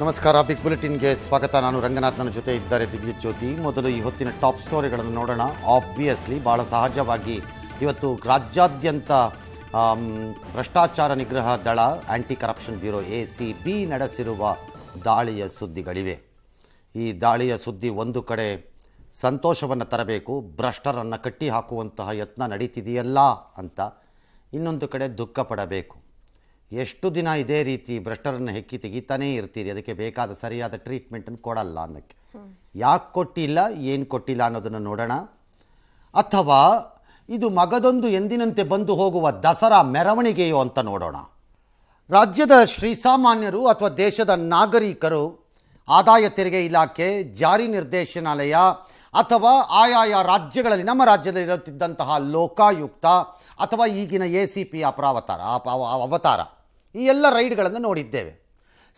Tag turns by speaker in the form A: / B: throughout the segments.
A: ನಮಸ್ಕಾರ ಬಿಗ್ ಬುಲೆಟಿನ್ಗೆ ಸ್ವಾಗತ. ನಾನು ರಂಗನಾಥನ ಜೊತೆ ಇದ್ದಾರೆ ದಿವ್ಯ ಜ್ಯೋತಿ. ಮೊದಲು ಈ ಹೊತ್ತಿನ ಟಾಪ್ ಸ್ಟೋರಿಗಳನ್ನು ನೋಡೋಣ. ಆಬ್ವಿಯಸ್ಲಿ ಭಾಳ ಸಹಜವಾಗಿ ಇವತ್ತು ರಾಜ್ಯಾದ್ಯಂತ ಭ್ರಷ್ಟಾಚಾರ ನಿಗ್ರಹ ದಳ anti corruption bureau A C B ನಡೆಸಿರುವ ದಾಳಿಯ ಸುದ್ದಿಗಳಿವೆ. ಈ ದಾಳಿಯ ಸುದ್ದಿ ಒಂದು ಕಡೆ ಸಂತೋಷವನ್ನು ತರಬೇಕು, ಭ್ರಷ್ಟರನ್ನು ಕಟ್ಟಿ ಹಾಕುವಂತಹ ಯತ್ನ ನಡೀತಿದೆಯಲ್ಲ ಅಂತ. ಇನ್ನೊಂದು ಕಡೆ ದುಃಖ ಪಡಬೇಕು. ಎಷ್ಟು ದಿನ ಇದೇ ರೀತಿ ಭ್ರಷ್ಟರನ್ನು ಹೆಕ್ಕಿ ತೆಗಿತಾನೇ ಇರ್ತೀರಿ? ಅದಕ್ಕೆ ಬೇಕಾದ ಸರಿಯಾದ ಟ್ರೀಟ್ಮೆಂಟನ್ನು ಕೊಡಲ್ಲ ಅನ್ನೋಕ್ಕೆ. ಯಾಕೆ ಕೊಟ್ಟಿಲ್ಲ, ಏನು ಕೊಟ್ಟಿಲ್ಲ ಅನ್ನೋದನ್ನು ನೋಡೋಣ. ಅಥವಾ ಇದು ಮಗದೊಂದು ಎಂದಿನಂತೆ ಬಂದು ಹೋಗುವ ದಸರಾ ಮೆರವಣಿಗೆಯೋ ಅಂತ ನೋಡೋಣ. ರಾಜ್ಯದ ಶ್ರೀಸಾಮಾನ್ಯರು ಅಥವಾ ದೇಶದ ನಾಗರಿಕರು ಆದಾಯ ತೆರಿಗೆ ಇಲಾಖೆ, ಜಾರಿ ನಿರ್ದೇಶನಾಲಯ ಅಥವಾ ಆಯಾಯ ರಾಜ್ಯಗಳಲ್ಲಿ, ನಮ್ಮ ರಾಜ್ಯದಲ್ಲಿ ಇರುತ್ತಿದ್ದಂತಹ ಲೋಕಾಯುಕ್ತ ಅಥವಾ ಈಗಿನ ಎ ಸಿ ಪಿ ಅಪರಾವತಾರ, ಅಪ- ಅವ- ಅವತಾರ. ಈ ಎಲ್ಲ ರೈಡ್ಗಳನ್ನು ನೋಡಿದ್ದೇವೆ.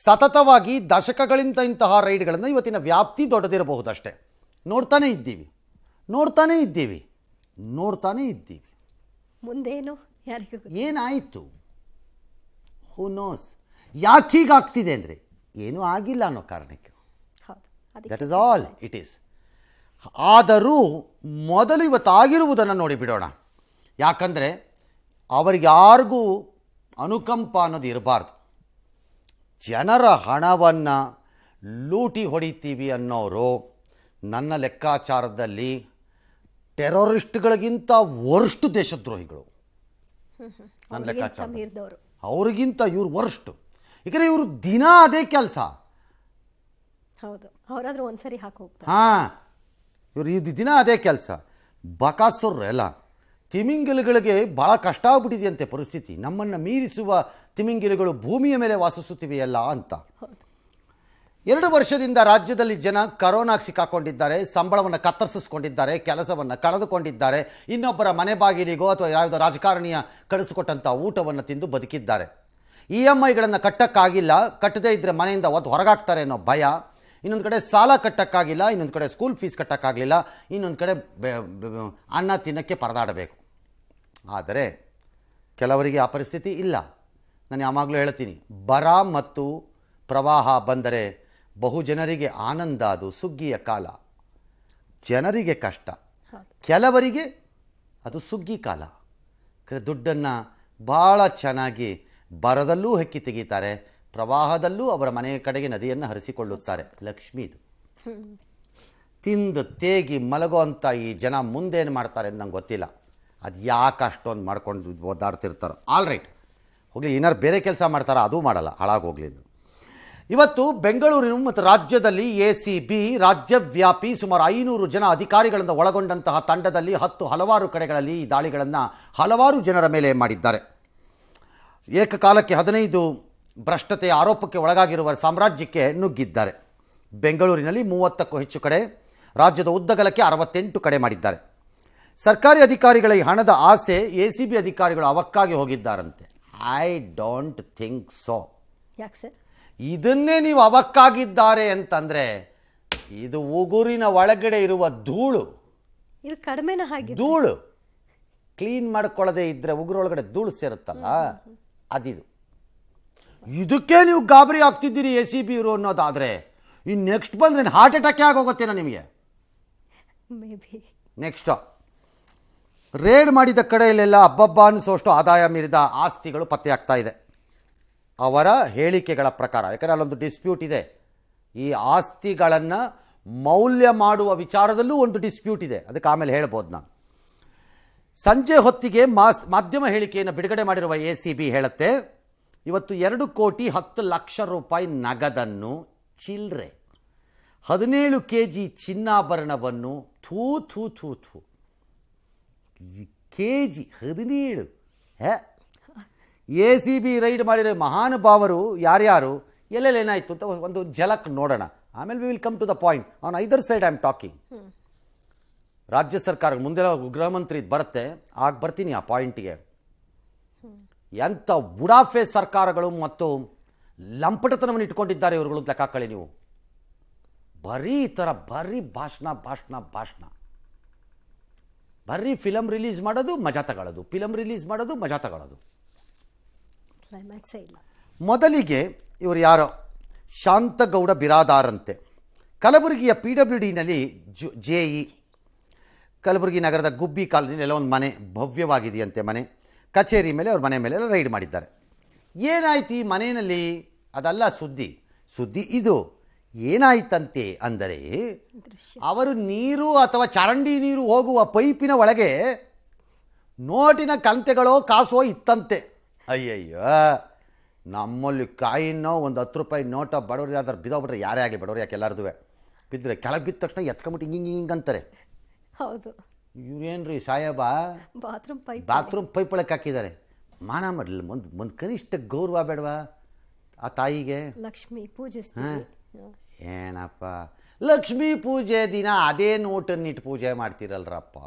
A: ಸತತವಾಗಿ ದಶಕಗಳಿಂದ ಇಂತಹ ರೈಡ್ಗಳನ್ನು ಇವತ್ತಿನ ವ್ಯಾಪ್ತಿ ದೊಡ್ಡದಿರಬಹುದಷ್ಟೇ. ನೋಡ್ತಾನೇ ಇದ್ದೀವಿ. ನೋಡ್ತಾನೇ ಇದ್ದೀವಿ. ನೋಡ್ತಾನೇ ಇದ್ದೀವಿ.
B: ಮುಂದೇನು ಯಾರಿಗೂ
A: ಏನಾಯಿತು? ಹೂ ನೋಸ್ ಯಾಕೆ ಹೀಗಾಗ್ತಿದೆ ಅಂದರೆ ಏನೂ ಆಗಿಲ್ಲ ಅನ್ನೋ ಕಾರಣಕ್ಕೆ. That is all it is ಆದರೂ ಮೊದಲು ಇವತ್ತಾಗಿರುವುದನ್ನು ನೋಡಿ ಬಿಡೋಣ. ಯಾಕಂದರೆ ಅವರಿಗೆ ಯಾರಿಗೂ ಅನುಕಂಪ ಅನ್ನೋದು ಇರಬಾರ್ದು. ಜನರ ಹಣವನ್ನು ಲೂಟಿ ಹೊಡಿತೀವಿ ಅನ್ನೋರು ನನ್ನ ಲೆಕ್ಕಾಚಾರದಲ್ಲಿ ಟೆರರಿಸ್ಟ್ಗಳಿಗಿಂತ ವರ್ಷ್ಟು ದೇಶದ್ರೋಹಿಗಳು. ನನ್ನ ಲೆಕ್ಕಾಚಾರ ಅವ್ರಿಗಿಂತ ಇವ್ರು ವರ್ಷ್ಟು ಏಕೆಂದರೆ ಇವರು ದಿನ ಅದೇ ಕೆಲಸ.
B: ಹೌದು. ಅವರಾದ್ರೂ ಒಂದ್ಸರಿ ಹಾಕಿ
A: ಹಾಂ. ಇವರು ಇದು ದಿನ ಅದೇ ಕೆಲಸ. ಬಕಾಸುರ್ರು ಎಲ್ಲ. ತಿಮಿಂಗಿಲಗಳಿಗೆ ಭಾಳ ಕಷ್ಟ ಆಗ್ಬಿಟ್ಟಿದೆಯಂತೆ ಪರಿಸ್ಥಿತಿ. ನಮ್ಮನ್ನು ಮೀರಿಸುವ ತಿಮಿಂಗಿಲುಗಳು ಭೂಮಿಯ ಮೇಲೆ ವಾಸಿಸುತ್ತಿವೆಯಲ್ಲ ಅಂತ. ಎರಡು ವರ್ಷದಿಂದ ರಾಜ್ಯದಲ್ಲಿ ಜನ ಕರೋನಾಗೆ ಸಿಕ್ಕಾಕೊಂಡಿದ್ದಾರೆ, ಸಂಬಳವನ್ನು ಕತ್ತರಿಸಿಸ್ಕೊಂಡಿದ್ದಾರೆ, ಕೆಲಸವನ್ನು ಕಳೆದುಕೊಂಡಿದ್ದಾರೆ, ಇನ್ನೊಬ್ಬರ ಮನೆ ಬಾಗಿಲಿಗೋ ಅಥವಾ ಯಾವುದೋ ರಾಜಕಾರಣಿಯ ಕಳಿಸಿಕೊಟ್ಟಂಥ ಊಟವನ್ನು ತಿಂದು ಬದುಕಿದ್ದಾರೆ. ಇ ಎಂ ಐಗಳನ್ನು ಕಟ್ಟೋಕ್ಕಾಗಿಲ್ಲ, ಕಟ್ಟದೇ ಇದ್ದರೆ ಮನೆಯಿಂದ ಒದ್ದು ಹೊರಗಾಗ್ತಾರೆ ಅನ್ನೋ ಭಯ. ಇನ್ನೊಂದು ಕಡೆ ಸಾಲ ಕಟ್ಟೋಕ್ಕಾಗಿಲ್ಲ ಇನ್ನೊಂದು ಕಡೆ ಸ್ಕೂಲ್ ಫೀಸ್ ಕಟ್ಟಕ್ಕಾಗಲಿಲ್ಲ ಇನ್ನೊಂದು ಕಡೆ ಅನ್ನ ತಿನ್ನಕ್ಕೆ ಪರದಾಡಬೇಕು. ಆದರೆ ಕೆಲವರಿಗೆ ಆ ಪರಿಸ್ಥಿತಿ ಇಲ್ಲ. ನಾನು ಯಾವಾಗಲೂ ಹೇಳ್ತೀನಿ ಬರ ಮತ್ತು ಪ್ರವಾಹ ಬಂದರೆ ಬಹು ಜನರಿಗೆ ಆನಂದ ಅದು ಸುಗ್ಗಿಯ ಕಾಲ. ಜನರಿಗೆ ಕಷ್ಟ. ಕೆಲವರಿಗೆ ಅದು ಸುಗ್ಗಿ ಕಾಲ. ದುಡ್ಡನ್ನು ಭಾಳ ಚೆನ್ನಾಗಿ ಬರದಲ್ಲೂ ಹೆಕ್ಕಿ ತೆಗಿತಾರೆ ಪ್ರವಾಹದಲ್ಲೂ ಅವರ ಮನೆಯ ಕಡೆಗೆ ನದಿಯನ್ನು ಹರಿಸಿಕೊಳ್ಳುತ್ತಾರೆ. ಲಕ್ಷ್ಮೀದು. ತಿಂದು ತೇಗಿ ಮಲಗೋ ಈ ಜನ ಮುಂದೇನು ಮಾಡ್ತಾರೆ ಅಂತ ನಂಗೆ ಗೊತ್ತಿಲ್ಲ. ಅದು ಯಾಕೆ ಅಷ್ಟೊಂದು ಮಾಡ್ಕೊಂಡು ಓದಾಡ್ತಿರ್ತಾರೋ ಆಲ್ ರೈಟ್ ಹೋಗಲಿ, ಏನಾರು ಬೇರೆ ಕೆಲಸ ಮಾಡ್ತಾರೋ? ಅದೂ ಮಾಡಲ್ಲ. ಹಾಳಾಗೋಗ್ಲಿ ಇದು ಇವತ್ತು ಬೆಂಗಳೂರಿನ ಮತ್ತು ರಾಜ್ಯದಲ್ಲಿ ಎ ಸಿ ಬಿ ರಾಜ್ಯವ್ಯಾಪಿ ಸುಮಾರು ಐನೂರು ಜನ ಅಧಿಕಾರಿಗಳನ್ನು ಒಳಗೊಂಡಂತಹ ತಂಡದಲ್ಲಿ ಹತ್ತು ಹಲವಾರು ಕಡೆಗಳಲ್ಲಿ ಈ ದಾಳಿಗಳನ್ನು ಹಲವಾರು ಜನರ ಮೇಲೆ ಮಾಡಿದ್ದಾರೆ. ಏಕಕಾಲಕ್ಕೆ ಹದಿನೈದು ಭ್ರಷ್ಟತೆಯ ಆರೋಪಕ್ಕೆ ಒಳಗಾಗಿರುವ ಸಾಮ್ರಾಜ್ಯಕ್ಕೆ ನುಗ್ಗಿದ್ದಾರೆ. ಬೆಂಗಳೂರಿನಲ್ಲಿ ಮೂವತ್ತಕ್ಕೂ ಹೆಚ್ಚು ಕಡೆ ರಾಜ್ಯದ ಉದ್ದಗಲಕ್ಕೆ ಅರವತ್ತೆಂಟು ಕಡೆ ಮಾಡಿದ್ದಾರೆ. ಸರ್ಕಾರಿ ಅಧಿಕಾರಿಗಳ ಈ ಹಣದ ಆಸೆ ಎ ಸಿ ಬಿ ಅಧಿಕಾರಿಗಳು ಅವಕ್ಕಾಗಿ ಹೋಗಿದ್ದಾರಂತೆ. ಐ ಡೋಂಟ್ ಥಿಂಕ್ ಸೋ
B: ಯಾಕೆ ಸರ್?
A: ಇದನ್ನೇ ನೀವು ಅವಕ್ಕಾಗಿದ್ದಾರೆ ಅಂತಂದರೆ ಇದು ಉಗುರಿನ ಒಳಗಡೆ ಇರುವ ಧೂಳು.
B: ಇದು ಕಡಿಮೆ ಹಾಗೆ
A: ಧೂಳು. ಕ್ಲೀನ್ ಮಾಡ್ಕೊಳ್ಳದೆ ಇದ್ದರೆ ಉಗುರೊಳಗಡೆ ಧೂಳು ಸೇರುತ್ತಲ್ಲ? ಅದಿದು. ಇದಕ್ಕೆ ನೀವು ಗಾಬರಿ ಆಗ್ತಿದ್ದೀರಿ ಎ ಸಿ ಬಿ ಇವರು ಅನ್ನೋದಾದರೆ. ಇನ್ನು ನೆಕ್ಸ್ಟ್ ಬಂದರೆ ಹಾರ್ಟ್ ಅಟ್ಯಾಕೇ ಆಗೋಗುತ್ತೇನೋ ನಿಮಗೆ? ನೆಕ್ಸ್ಟು ರೇಡ್ ಮಾಡಿದ ಕಡೆಯಲ್ಲೆಲ್ಲ ಹಬ್ಬಬ್ಬ ಅನಿಸೋಷ್ಟು ಆದಾಯ ಮೀರಿದ ಆಸ್ತಿಗಳು ಪತ್ತೆಯಾಗ್ತಾ ಇದೆ. ಅವರ ಹೇಳಿಕೆಗಳ ಪ್ರಕಾರ ಯಾಕಂದರೆ ಅಲ್ಲೊಂದು ಡಿಸ್ಪ್ಯೂಟ್ ಇದೆ. ಈ ಆಸ್ತಿಗಳನ್ನು ಮೌಲ್ಯ ಮಾಡುವ ವಿಚಾರದಲ್ಲೂ ಒಂದು ಡಿಸ್ಪ್ಯೂಟ್ ಇದೆ. ಅದಕ್ಕೆ ಆಮೇಲೆ ಹೇಳ್ಬೋದು ನಾನು. ಸಂಜೆ ಹೊತ್ತಿಗೆ ಮಾಸ್ ಮಾಧ್ಯಮ ಹೇಳಿಕೆಯನ್ನು ಬಿಡುಗಡೆ ಮಾಡಿರುವ ಎ ಸಿ ಬಿ ಹೇಳುತ್ತೆ ಇವತ್ತು ಎರಡು ಕೋಟಿ ಹತ್ತು ಲಕ್ಷ ರೂಪಾಯಿ ನಗದನ್ನು ಚಿಲ್ಲರೆ ಹದಿನೇಳು ಕೆ ಜಿ ಚಿನ್ನಾಭರಣವನ್ನು ಥೂ ಥೂ ಥೂ ಥೂ. ಕೆ ಜಿ ಹದಿನೇಳು. ಹೇ? ಎ ಸಿ ಬಿ ರೈಡ್ ಮಾಡಿರೋ ಮಹಾನುಭಾವರು ಯಾರ್ಯಾರು? ಎಲ್ಲೆಲ್ಲೇನಾಯಿತು ಅಂತ ಒಂದು ಝಲಕ್ ನೋಡೋಣ. ಆಮೇಲೆ we will come to the point on either side I am talking ರಾಜ್ಯ ಸರ್ಕಾರ ಮುಂದೆ ಗೃಹ ಮಂತ್ರಿ ಬರುತ್ತೆ. ಆಗ ಬರ್ತೀನಿ ಆ ಪಾಯಿಂಟಿಗೆ ಎಂಥ ಬುಡಾಫೆ ಸರ್ಕಾರಗಳು ಮತ್ತು ಲಂಪಟತನವನ್ನು ಇಟ್ಕೊಂಡಿದ್ದಾರೆ ಇವರುಗಳು ಲೆಕ್ಕ ಹಾಕೊಳ್ಳಿ ನೀವು. ಬರೀ ಈ ಥರ ಬರೀ ಭಾಷಣ ಭಾಷಣ ಭಾಷಣ. ಬರೀ ಫಿಲಮ್ ರಿಲೀಸ್ ಮಾಡೋದು ಮಜಾ ತಗೊಳ್ಳೋದು. ಫಿಲಮ್ ರಿಲೀಸ್ ಮಾಡೋದು ಮಜಾ ತಗೊಳ್ಳೋದು.
B: ಕ್ಲೈಮ್ಯಾಕ್ಸೇ ಇಲ್ಲ.
A: ಮೊದಲಿಗೆ ಇವರು ಯಾರೋ? ಶಾಂತಗೌಡ ಬಿರಾದಾರಂತೆ. ಕಲಬುರಗಿಯ ಪಿ ಡಬ್ಲ್ಯೂ ಡಿನಲ್ಲಿ ಜು ಜೆ ಇ ಕಲಬುರಗಿ ನಗರದ ಗುಬ್ಬಿ ಕಾಲೋನಿಯಲ್ಲಿ ಒಂದು ಮನೆ ಭವ್ಯವಾಗಿದೆಯಂತೆ ಮನೆ. ಕಚೇರಿ ಮೇಲೆ ಅವ್ರ ಮನೆ ಮೇಲೆ ಎಲ್ಲ ರೈಡ್ ಮಾಡಿದ್ದಾರೆ. ಏನಾಯ್ತು ಈ ಮನೆಯಲ್ಲಿ? ಅದಲ್ಲ ಸುದ್ದಿ. ಸುದ್ದಿ ಇದು. ಏನಾಯ್ತಂತೆ ಅಂದರೆ ಅವರು ನೀರು ಅಥವಾ ಚರಂಡಿ ನೀರು ಹೋಗುವ ಪೈಪಿನ ಒಳಗೆ ನೋಟಿನ ಕಂತೆಗಳೋ ಕಾಸೋ ಇತ್ತಂತೆ. ಅಯ್ಯಯ್ಯೋ. ನಮ್ಮಲ್ಲಿ ಕಾಯಿನೋ ಒಂದು ಹತ್ತು ರೂಪಾಯಿ ನೋಟ ಬಡವ್ರು ಯಾವ್ದಾರು ಬಿದ್ದೋಗ್ಬಿಟ್ರೆ ಯಾರೇ ಆಗಲಿ ಬಡವ್ರು ಯಾಕೆ ಎಲ್ಲರದುವೆ? ಬಿದ್ದರೆ ಕೆಳಗೆ ಬಿದ್ದ ತಕ್ಷಣ ಎತ್ಕೊಂಬಿಟ್ಟು ಹಿಂಗೆ ಹಿಂಗೆ ಹಿಂಗೆ ಅಂತಾರೆ.
B: ಹೌದು.
A: ಇವ್ರೇನ್ರಿ ಸಾಹೇಬ
B: ಬಾತ್ರೂಮ್ ಪೈಪ್
A: ಬಾತ್ರೂಮ್ ಪೈಪ್ ಒಳಗೆ ಹಾಕಿದ್ದಾರೆ ಮಾನ ಮಾಡಲಿಲ್ಲ. ಒಂದು ಒಂದು ಕನಿಷ್ಠ ಗೌರವ ಬೇಡವಾ? ಆ ತಾಯಿಗೆ?
B: ಲಕ್ಷ್ಮಿ ಪೂಜೆ.
A: ಏನಪ್ಪ? ಲಕ್ಷ್ಮೀ ಪೂಜೆ ದಿನ ಅದೇ ನೋಟನ್ನಿಟ್ಟು ಪೂಜೆ ಮಾಡ್ತೀರಲ್ರಪ್ಪ.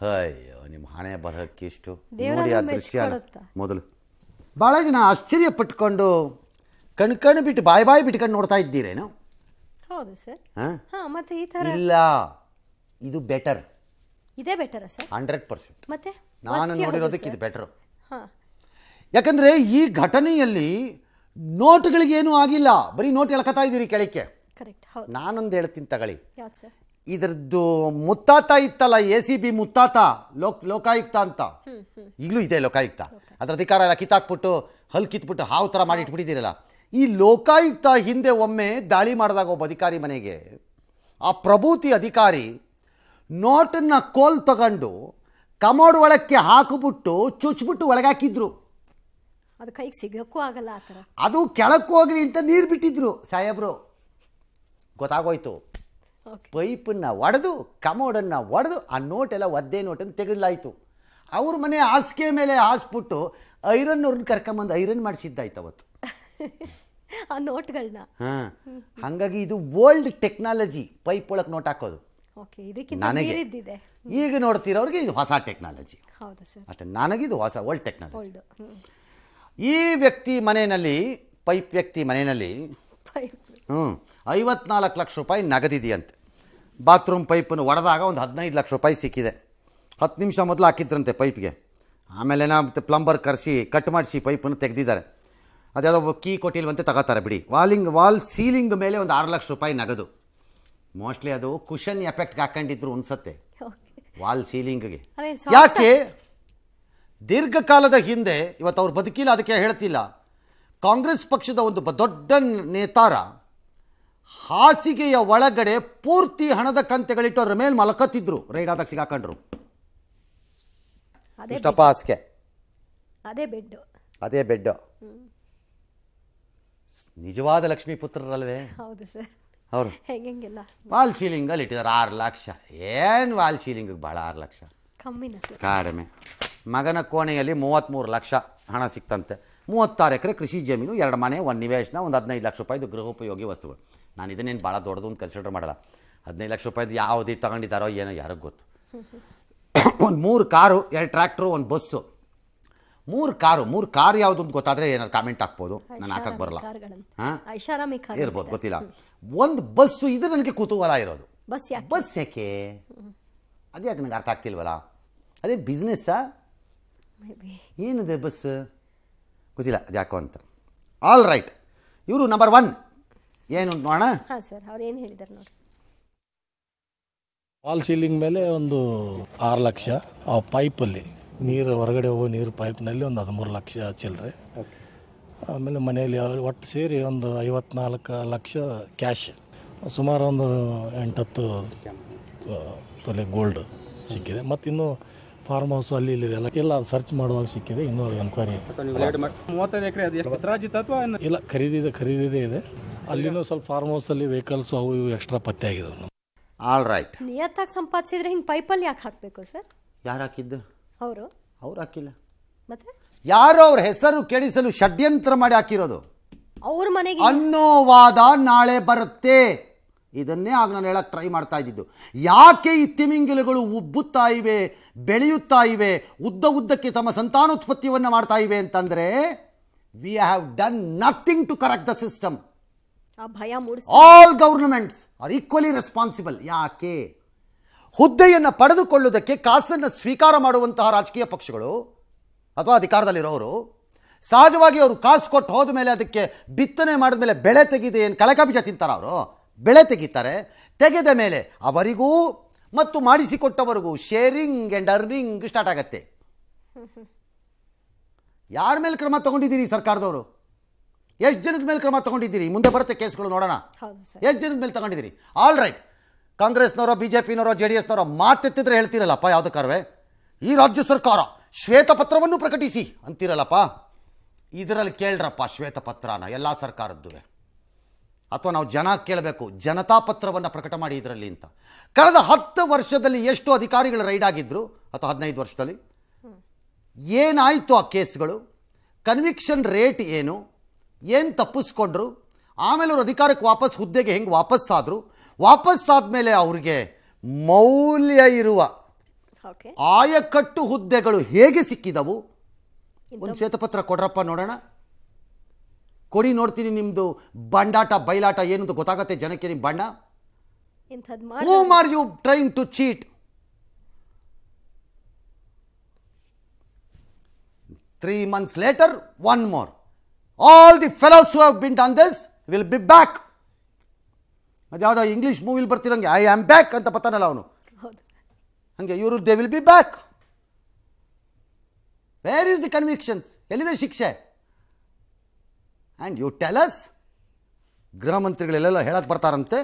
A: ಅಯ್ಯೋ ನಿಮ್ಮ ಹಣೆ ಬರೋಕ್ಕಿಷ್ಟು
B: ದೇವ್ರನ್ನ
A: ನೋಡಿ ಆ ದೃಶ್ಯ ಮೊದಲು. ಭಾಳ ಜನ ಆಶ್ಚರ್ಯ ಪಟ್ಕೊಂಡು ಕಣ್ ಕಣ್ ಬಿಟ್ಟು ಬಾಯ್ ಬಾಯಿ ಬಿಟ್ಕೊಂಡು ನೋಡ್ತಾ ಇದ್ದೀರೇನು?
B: ಹೌದು ಸರ್.
A: ಹಾಂ?
B: ಹಾ ಮತ್ತೆ ಈ ತರ
A: ಇಲ್ಲ. ಇದು ಬೆಟರ್
B: ಇದೇ ಬೆಟರ್ ಸರ್?
A: ಹಂಡ್ರೆಡ್ ಪರ್ಸೆಂಟ್
B: ಮತ್ತೆ?
A: ನಾನು ನೋಡಿರೋದಕ್ಕೆ ಇದು ಬೆಟರ್ ಯಾಕಂದರೆ ಈ ಘಟನೆಯಲ್ಲಿ ನೋಟುಗಳಿಗೇನೂ ಆಗಿಲ್ಲ. ಬರೀ ನೋಟ್ ಎಳ್ಕೊತಾ ಇದ್ದೀರಿ ಕೆಳಕ್ಕೆ. ನಾನೊಂದು ಹೇಳ್ತೀನಿ ತಗೊಳ್ಳಿ. ಇದರದ್ದು ಮುತ್ತಾತ ಇತ್ತಲ್ಲ ಎ ಸಿ ಬಿ ಮುತ್ತಾತ ಲೋಕ್ ಲೋಕಾಯುಕ್ತ ಅಂತ. ಈಗಲೂ ಇದೆ ಲೋಕಾಯುಕ್ತ. ಅದರ ಅಧಿಕಾರ ಎಲ್ಲ ಕಿತ್ತಾಕ್ಬಿಟ್ಟು ಹಲ್ ಕಿತ್ಬಿಟ್ಟು ಹಾವು ಥರ ಮಾಡಿ ಇಟ್ಬಿಟ್ಟಿದ್ದೀರಲ್ಲ. ಈ ಲೋಕಾಯುಕ್ತ ಹಿಂದೆ ಒಮ್ಮೆ ದಾಳಿ ಮಾಡಿದಾಗ ಒಬ್ಬ ಅಧಿಕಾರಿ ಮನೆಗೆ ಆ ಪ್ರಭೂತಿ ಅಧಿಕಾರಿ ನೋಟನ್ನು ಕೋಲ್ ತಗೊಂಡು ಕಮೋಡ್ ಒಳಕ್ಕೆ ಹಾಕಿಬಿಟ್ಟು ಚುಚ್ಬಿಟ್ಟು ಒಳಗಾಕಿದ್ರು.
B: ಅದು ಕೈಗೆ ಸಿಗಕ್ಕೂ ಆಗಲ್ಲ ಆ ಥರ.
A: ಅದು ಕೆಳಕ್ಕೆ ಹೋಗಲಿ ಅಂತ ನೀರು ಬಿಟ್ಟಿದ್ರು ಸಾಹೇಬ್ರು. ಗೊತ್ತಾಗೋಯ್ತು. ಪೈಪನ್ನು ಒಡೆದು ಕಮೋಡನ್ನು ಒಡೆದು ಆ ನೋಟೆಲ್ಲ ಒದ್ದೆ ನೋಟನ್ನು ತೆಗೆದಲಾಯಿತು. ಅವ್ರ ಮನೆ ಹಾಸಿಗೆ ಮೇಲೆ ಹಾಸ್ಬಿಟ್ಟು ಐರನ್ ಅವ್ರನ್ನ ಕರ್ಕೊಂಬಂದು ಐರನ್ ಮಾಡಿಸಿದ್ದಾಯ್ತು ಅವತ್ತು.
B: ಆ ನೋಟ್ಗಳನ್ನ
A: ಹಾಂ. ಹಾಗಾಗಿ ಇದು ಓಲ್ಡ್ ಟೆಕ್ನಾಲಜಿ ಪೈಪ್ ಒಳಗೆ ನೋಟ್ ಹಾಕೋದು. ನನಗೆ. ಈಗ ನೋಡ್ತಿರೋರಿಗೆ ಇದು ಹೊಸ ಟೆಕ್ನಾಲಜಿ ಅಷ್ಟೇ ನನಗಿದು ಹೊಸ ಓಲ್ಡ್ ಟೆಕ್ನಾಲಜಿ ಈ ವ್ಯಕ್ತಿ ಮನೆಯಲ್ಲಿ ಪೈಪ್ ವ್ಯಕ್ತಿ ಮನೆಯಲ್ಲಿ ಹ್ಞೂ ಐವತ್ನಾಲ್ಕು ಲಕ್ಷ ರೂಪಾಯಿ ನಗದಿದೆಯಂತೆ. ಬಾತ್ರೂಮ್ ಪೈಪನ್ನು ಒಡೆದಾಗ ಒಂದು ಹದಿನೈದು ಲಕ್ಷ ರೂಪಾಯಿ ಸಿಕ್ಕಿದೆ. ಹತ್ತು ನಿಮಿಷ ಮೊದಲು ಹಾಕಿದ್ರಂತೆ ಪೈಪ್ಗೆ ಆಮೇಲೆ ಮತ್ತೆ ಪ್ಲಂಬರ್ ಕರೆಸಿ ಕಟ್ ಮಾಡಿಸಿ ಪೈಪನ್ನು ತೆಗೆದಿದ್ದಾರೆ. ಅದ್ಯಾವುದೋ ಕೀ ಕೊಟ್ಟಿಲ್ವಂತೆ ತಗೋತಾರೆ ಬಿಡಿ. ವಾಲಿಂಗ್ ವಾಲ್ ಸೀಲಿಂಗ್ ಮೇಲೆ ಒಂದು ಆರು ಲಕ್ಷ ರೂಪಾಯಿ ನಗದು. ಮೋಸ್ಟ್ಲಿ ಅದು ಕುಷನ್ ಎಫೆಕ್ಟ್ ಹಾಕೊಂಡಿದ್ರು ಅನ್ಸತ್ತೆ.
B: ಓಕೆ
A: ವಾಲ್ ಸೀಲಿಂಗ್ಗೆ ಯಾಕೆ? ದೀರ್ಘಕಾಲದ ಹಿಂದೆ ಇವತ್ತು ಅವ್ರು ಬದುಕಿಲ್ಲ ಅದಕ್ಕೆ ಹೇಳ್ತಿಲ್ಲ. ಕಾಂಗ್ರೆಸ್ ಪಕ್ಷದ ಒಂದು ದೊಡ್ಡ ನೇತಾರ ಹಾಸಿಗೆಯ ಒಳಗಡೆ ಪೂರ್ತಿ ಹಣದ ಕಂತೆಗಳಿಟ್ಟು ಅದ್ರ ಮೇಲೆ ಮಲಕತ್ತಿದ್ರು. ರೈಡ್ ಆದಾಗ ಸಿಗಾಕೊಂಡ್ರು. ಇಷ್ಟಪ್ಪ ಹಾಸಿಗೆ
B: ಅದೇ ಬೆಡ್.
A: ಅದೇ ಬೆಡ್. ನಿಜವಾದ ಲಕ್ಷ್ಮೀ ಪುತ್ರರಲ್ವೇ
B: ಹೌದು ಸರ್.
A: ಅವರು
B: ಹೆಂಗೆಲ್ಲ?
A: ವಾಲ್ ಸೀಲಿಂಗಲ್ಲಿ ಇಟ್ಟಿದ್ದಾರೆ ಆರು ಲಕ್ಷ. ಏನು ವಾಲ್ ಸೀಲಿಂಗಿಗೆ ಭಾಳ ಆರು ಲಕ್ಷ?
B: ಕಮ್ಮಿನ ಸರ್?
A: ಕಡಿಮೆ. ಮಗನ ಕೋಣೆಯಲ್ಲಿ ಮೂವತ್ತ್ಮೂರು ಲಕ್ಷ ಹಣ ಸಿಕ್ತಂತೆ. ಮೂವತ್ತಾರು ಎಕರೆ ಕೃಷಿ ಜಮೀನು ಎರಡು ಮನೆ ಒಂದು ನಿವೇಶನ ಒಂದು ಹದಿನೈದು ಲಕ್ಷ ರೂಪಾಯಿದು ಗೃಹೋಪಯೋಗಿ ವಸ್ತುಗಳು. ನಾನು ಇದನ್ನೇನು ಭಾಳ ದೊಡ್ಡದು ಅಂತ ಕನ್ಸಿಡರ್ ಮಾಡಲ್ಲ. ಹದಿನೈದು ಲಕ್ಷ ರೂಪಾಯಿದು ಯಾವುದೇ ತಗೊಂಡಿದ್ದಾರೋ ಏನೋ ಯಾರಿಗೂ ಗೊತ್ತು. ಒಂದು ಮೂರು ಕಾರು ಎರಡು ಟ್ರ್ಯಾಕ್ಟ್ರು ಒಂದು ಬಸ್ಸು ಮೂರು ಕಾರು ಮೂರು ಕಾರ್ ಯಾವುದು ಅಂತ ಗೊತ್ತಾದರೆ ಏನಾದ್ರು ಕಾಮೆಂಟ್ ಹಾಕ್ಬೋದು. ನಾನು ಹಾಕಕ್ಕೆ ಬರಲ್ಲ. ಹಾಂ? ಇರ್ಬೋದು ಗೊತ್ತಿಲ್ಲ. ಒಂದು ಬಸ್ಸು ಇದು ನನಗೆ ಕುತೂಹಲ ಇರೋದು.
B: ಬಸ್ ಯಾಕೆ?
A: ಬಸ್ ಯಾಕೆ? ಅದು ಯಾಕೆ ನನಗೆ ಅರ್ಥ ಆಗ್ತಿಲ್ವಲ್ಲ? ಅದೇ ಬಿಸ್ನೆಸ್ಸಾ ಏನಿದೆ ಬಸ್? ಗೊತ್ತಿಲ್ಲ ಅದು ಯಾಕೋ ಅಂತ. ಆಲ್ ರೈಟ್ ಇವರು ನಂಬರ್ ಒನ್ ಏನು ನೋಡೋಣ?
B: ಹಾಂ ಸರ್ ಅವ್ರು ಏನು ಹೇಳಿದ್ದಾರೆ ನೋಡಿ.
C: ವಾಲ್ ಸೀಲಿಂಗ್ ಮೇಲೆ ಒಂದು ಆರು ಲಕ್ಷ ಆ ಪೈಪಲ್ಲಿ ನೀರು ಹೊರಗಡೆ ಹೋಗೋ ನೀರು ಪೈಪ್ನಲ್ಲಿ ಒಂದು ಹದಿಮೂರು ಲಕ್ಷ ಚಿಲ್ಲರೆ. ಆಮೇಲೆ ಮನೆಯಲ್ಲಿ ಒಟ್ಟು ಸೇರಿ ಒಂದು ಐವತ್ನಾಲ್ಕು ಲಕ್ಷ ಕ್ಯಾಶ್. ಸುಮಾರು ಒಂದು ಎಂಟತ್ತು ತೊಲೆ ಗೋಲ್ಡ್ ಸಿಕ್ಕಿದೆ. ಮತ್ತು ಇನ್ನೂ ಫಾರ್ಮ್ ಹೌಸ್ ಅಲ್ಲಿ ಇಲ್ಲಿದೆ ಎಲ್ಲ ಇಲ್ಲ ಅದು ಸರ್ಚ್ ಮಾಡುವಾಗ ಸಿಕ್ಕಿದೆ. ಇನ್ನೂ ಅದು ಎನ್ಕ್ವೈರಿ ಇಲ್ಲ ಖರೀದಿದೆ ಖರೀದಿದೆ ಇದೆ. ಅಲ್ಲಿನೂ ಸ್ವಲ್ಪ ಫಾರ್ಮ್ ಹೌಸಲ್ಲಿ ವೆಹಿಕಲ್ಸ್ ಅವು ಇವು ಎಕ್ಸ್ಟ್ರಾ ಪತ್ತೆ ಆಗಿದಾವೆ
A: ಆಲ್ ರೈಟ್
B: ನಿಯತ್ತಾಗಿ ಸಂಪಾದಿಸಿದ್ರೆ ಹಿಂಗೆ ಪೈಪಲ್ಲಿ ಯಾಕೆ ಹಾಕಬೇಕು ಸರ್?
A: ಯಾರು ಹಾಕಿದ್ದು?
B: ಅವರು?
A: ಅವ್ರು ಹಾಕಿಲ್ಲ
B: ಮತ್ತೆ?
A: ಯಾರು ಅವ್ರ ಹೆಸರು ಕೆಡಿಸಲು ಷಡ್ಯಂತ್ರ ಮಾಡಿ ಹಾಕಿರೋದು.
B: ಅವ್ರ ಮನೆಗೆ?
A: ಅನ್ನೋ ವಾದ ನಾಳೆ ಬರುತ್ತೆ. ಇದನ್ನೇ ಆಗ ನಾನು ಹೇಳಕ್ಕೆ ಟ್ರೈ ಮಾಡ್ತಾ ಇದ್ದಿದ್ದು. ಯಾಕೆ ಈ ತಿಮಿಂಗಿಲಗಳು ಉಬ್ಬುತ್ತಾ ಇವೆ ಬೆಳೆಯುತ್ತಾ ಇವೆ ಉದ್ದ ಉದ್ದಕ್ಕೆ ತಮ್ಮ ಸಂತಾನೋತ್ಪತ್ತಿಯನ್ನು ಮಾಡ್ತಾ ಇವೆ ಅಂತಂದರೆ we have done nothing to correct the system all governments are equally responsible ಯಾಕೆ? ಹುದ್ದೆಯನ್ನು ಪಡೆದುಕೊಳ್ಳುವುದಕ್ಕೆ ಕಾಸನ್ನು ಸ್ವೀಕಾರ ಮಾಡುವಂತಹ ರಾಜಕೀಯ ಪಕ್ಷಗಳು ಅಥವಾ ಅಧಿಕಾರದಲ್ಲಿರೋರು ಸಹಜವಾಗಿ ಅವರು ಕಾಸು ಕೊಟ್ಟು ಹೋದ ಮೇಲೆ ಅದಕ್ಕೆ ಬಿತ್ತನೆ ಮಾಡಿದ ಮೇಲೆ ಬೆಳೆ ತೆಗೆದೇ ಏನು ಕಳಕ ಬೀಜ ತಿಂತಾರ ಅವರು? ಬೆಳೆ ತೆಗಿತಾರೆ. ತೆಗೆದ ಮೇಲೆ ಅವರಿಗೂ ಮತ್ತು ಮಾಡಿಸಿಕೊಟ್ಟವರಿಗೂ ಶೇರಿಂಗ್ ಆ್ಯಂಡ್ ಅರ್ನಿಂಗ್ ಸ್ಟಾರ್ಟ್ ಆಗತ್ತೆ. ಯಾರ ಮೇಲೆ ಕ್ರಮ ತಗೊಂಡಿದ್ದೀರಿ ಸರ್ಕಾರದವರು? ಎಷ್ಟು ಜನದ ಮೇಲೆ ಕ್ರಮ ತಗೊಂಡಿದ್ದೀರಿ? ಮುಂದೆ ಬರುತ್ತೆ ಕೇಸ್ಗಳು ನೋಡೋಣ. ಎಷ್ಟು ಜನದ ಮೇಲೆ ತಗೊಂಡಿದ್ದೀರಿ? ಆಲ್ ರೈಟ್ ಕಾಂಗ್ರೆಸ್ನವರೋ ಬಿ ಜೆ ಪಿನವರೋ ಜೆ ಡಿ ಎಸ್ನವರೋ ಮಾತೆತ್ತಿದ್ರೆ ಹೇಳ್ತೀರಲ್ಲಪ್ಪ ಕರ್ವೆ? ಈ ರಾಜ್ಯ ಸರ್ಕಾರ ಶ್ವೇತಪತ್ರವನ್ನು ಪ್ರಕಟಿಸಿ ಅಂತೀರಲ್ಲಪ್ಪ? ಇದರಲ್ಲಿ ಕೇಳ್ರಪ್ಪ ಶ್ವೇತಪತ್ರನ, ಎಲ್ಲ ಸರ್ಕಾರದ್ದು ಅಥವಾ ನಾವು ಜನ ಕೇಳಬೇಕು, ಜನತಾ ಪತ್ರವನ್ನು ಪ್ರಕಟ ಮಾಡಿ ಇದರಲ್ಲಿ ಅಂತ. ಕಳೆದ ಹತ್ತು ವರ್ಷದಲ್ಲಿ ಎಷ್ಟು ಅಧಿಕಾರಿಗಳು ರೈಡ್ ಆಗಿದ್ರು? ಅಥವಾ ಹದಿನೈದು ವರ್ಷದಲ್ಲಿ? ಏನಾಯಿತು ಆ ಕೇಸ್ಗಳು? ಕನ್ವಿಕ್ಷನ್ ರೇಟ್ ಏನು? ಏನು ತಪ್ಪಿಸ್ಕೊಂಡ್ರು? ಆಮೇಲೆ ಅವ್ರು ಅಧಿಕಾರಕ್ಕೆ ವಾಪಸ್ ಹುದ್ದೆಗೆ ಹೆಂಗೆ ವಾಪಸ್ಸಾದರು? ವಾಪಸ್ಸಾದ್ಮೇಲೆ ಅವ್ರಿಗೆ ಮೌಲ್ಯ ಇರುವ ಆಯಕಟ್ಟು ಹುದ್ದೆಗಳು ಹೇಗೆ ಸಿಕ್ಕಿದವು? ಒಂದು ಶ್ವೇತಪತ್ರ ಕೊಡ್ರಪ್ಪ ನೋಡೋಣ. ಕೊಡಿ ನೋಡ್ತೀನಿ ನಿಮ್ಮದು ಬಂಡಾಟ ಬಯಲಾಟ ಏನು ಅಂತ ಗೊತ್ತಾಗತ್ತೆ ಜನಕ್ಕೆ ನಿಮ್ಮ ಬಣ್ಣ whom are you trying to cheat three months later one more all the fellows who have been done this will be back ಅದು ಯಾವುದೋ ಇಂಗ್ಲೀಷ್ ಮೂವಿಲಿ ಬರ್ತಿರಂಗೆ ಐ ಆಮ್ ಬ್ಯಾಕ್ ಅಂತ ಬರ್ತಾನಲ್ಲ ಅವನು. ಹಂಗೆ ಇವರು they will be back where is the convictions ಎಲ್ಲಿದೆ ಶಿಕ್ಷೆ? ಆ್ಯಂಡ್ ಯು ಟೆಲಸ್ ಗೃಹ ಮಂತ್ರಿಗಳೆಲ್ಲೆಲ್ಲ ಹೇಳಕ್ಕೆ ಬರ್ತಾರಂತೆ.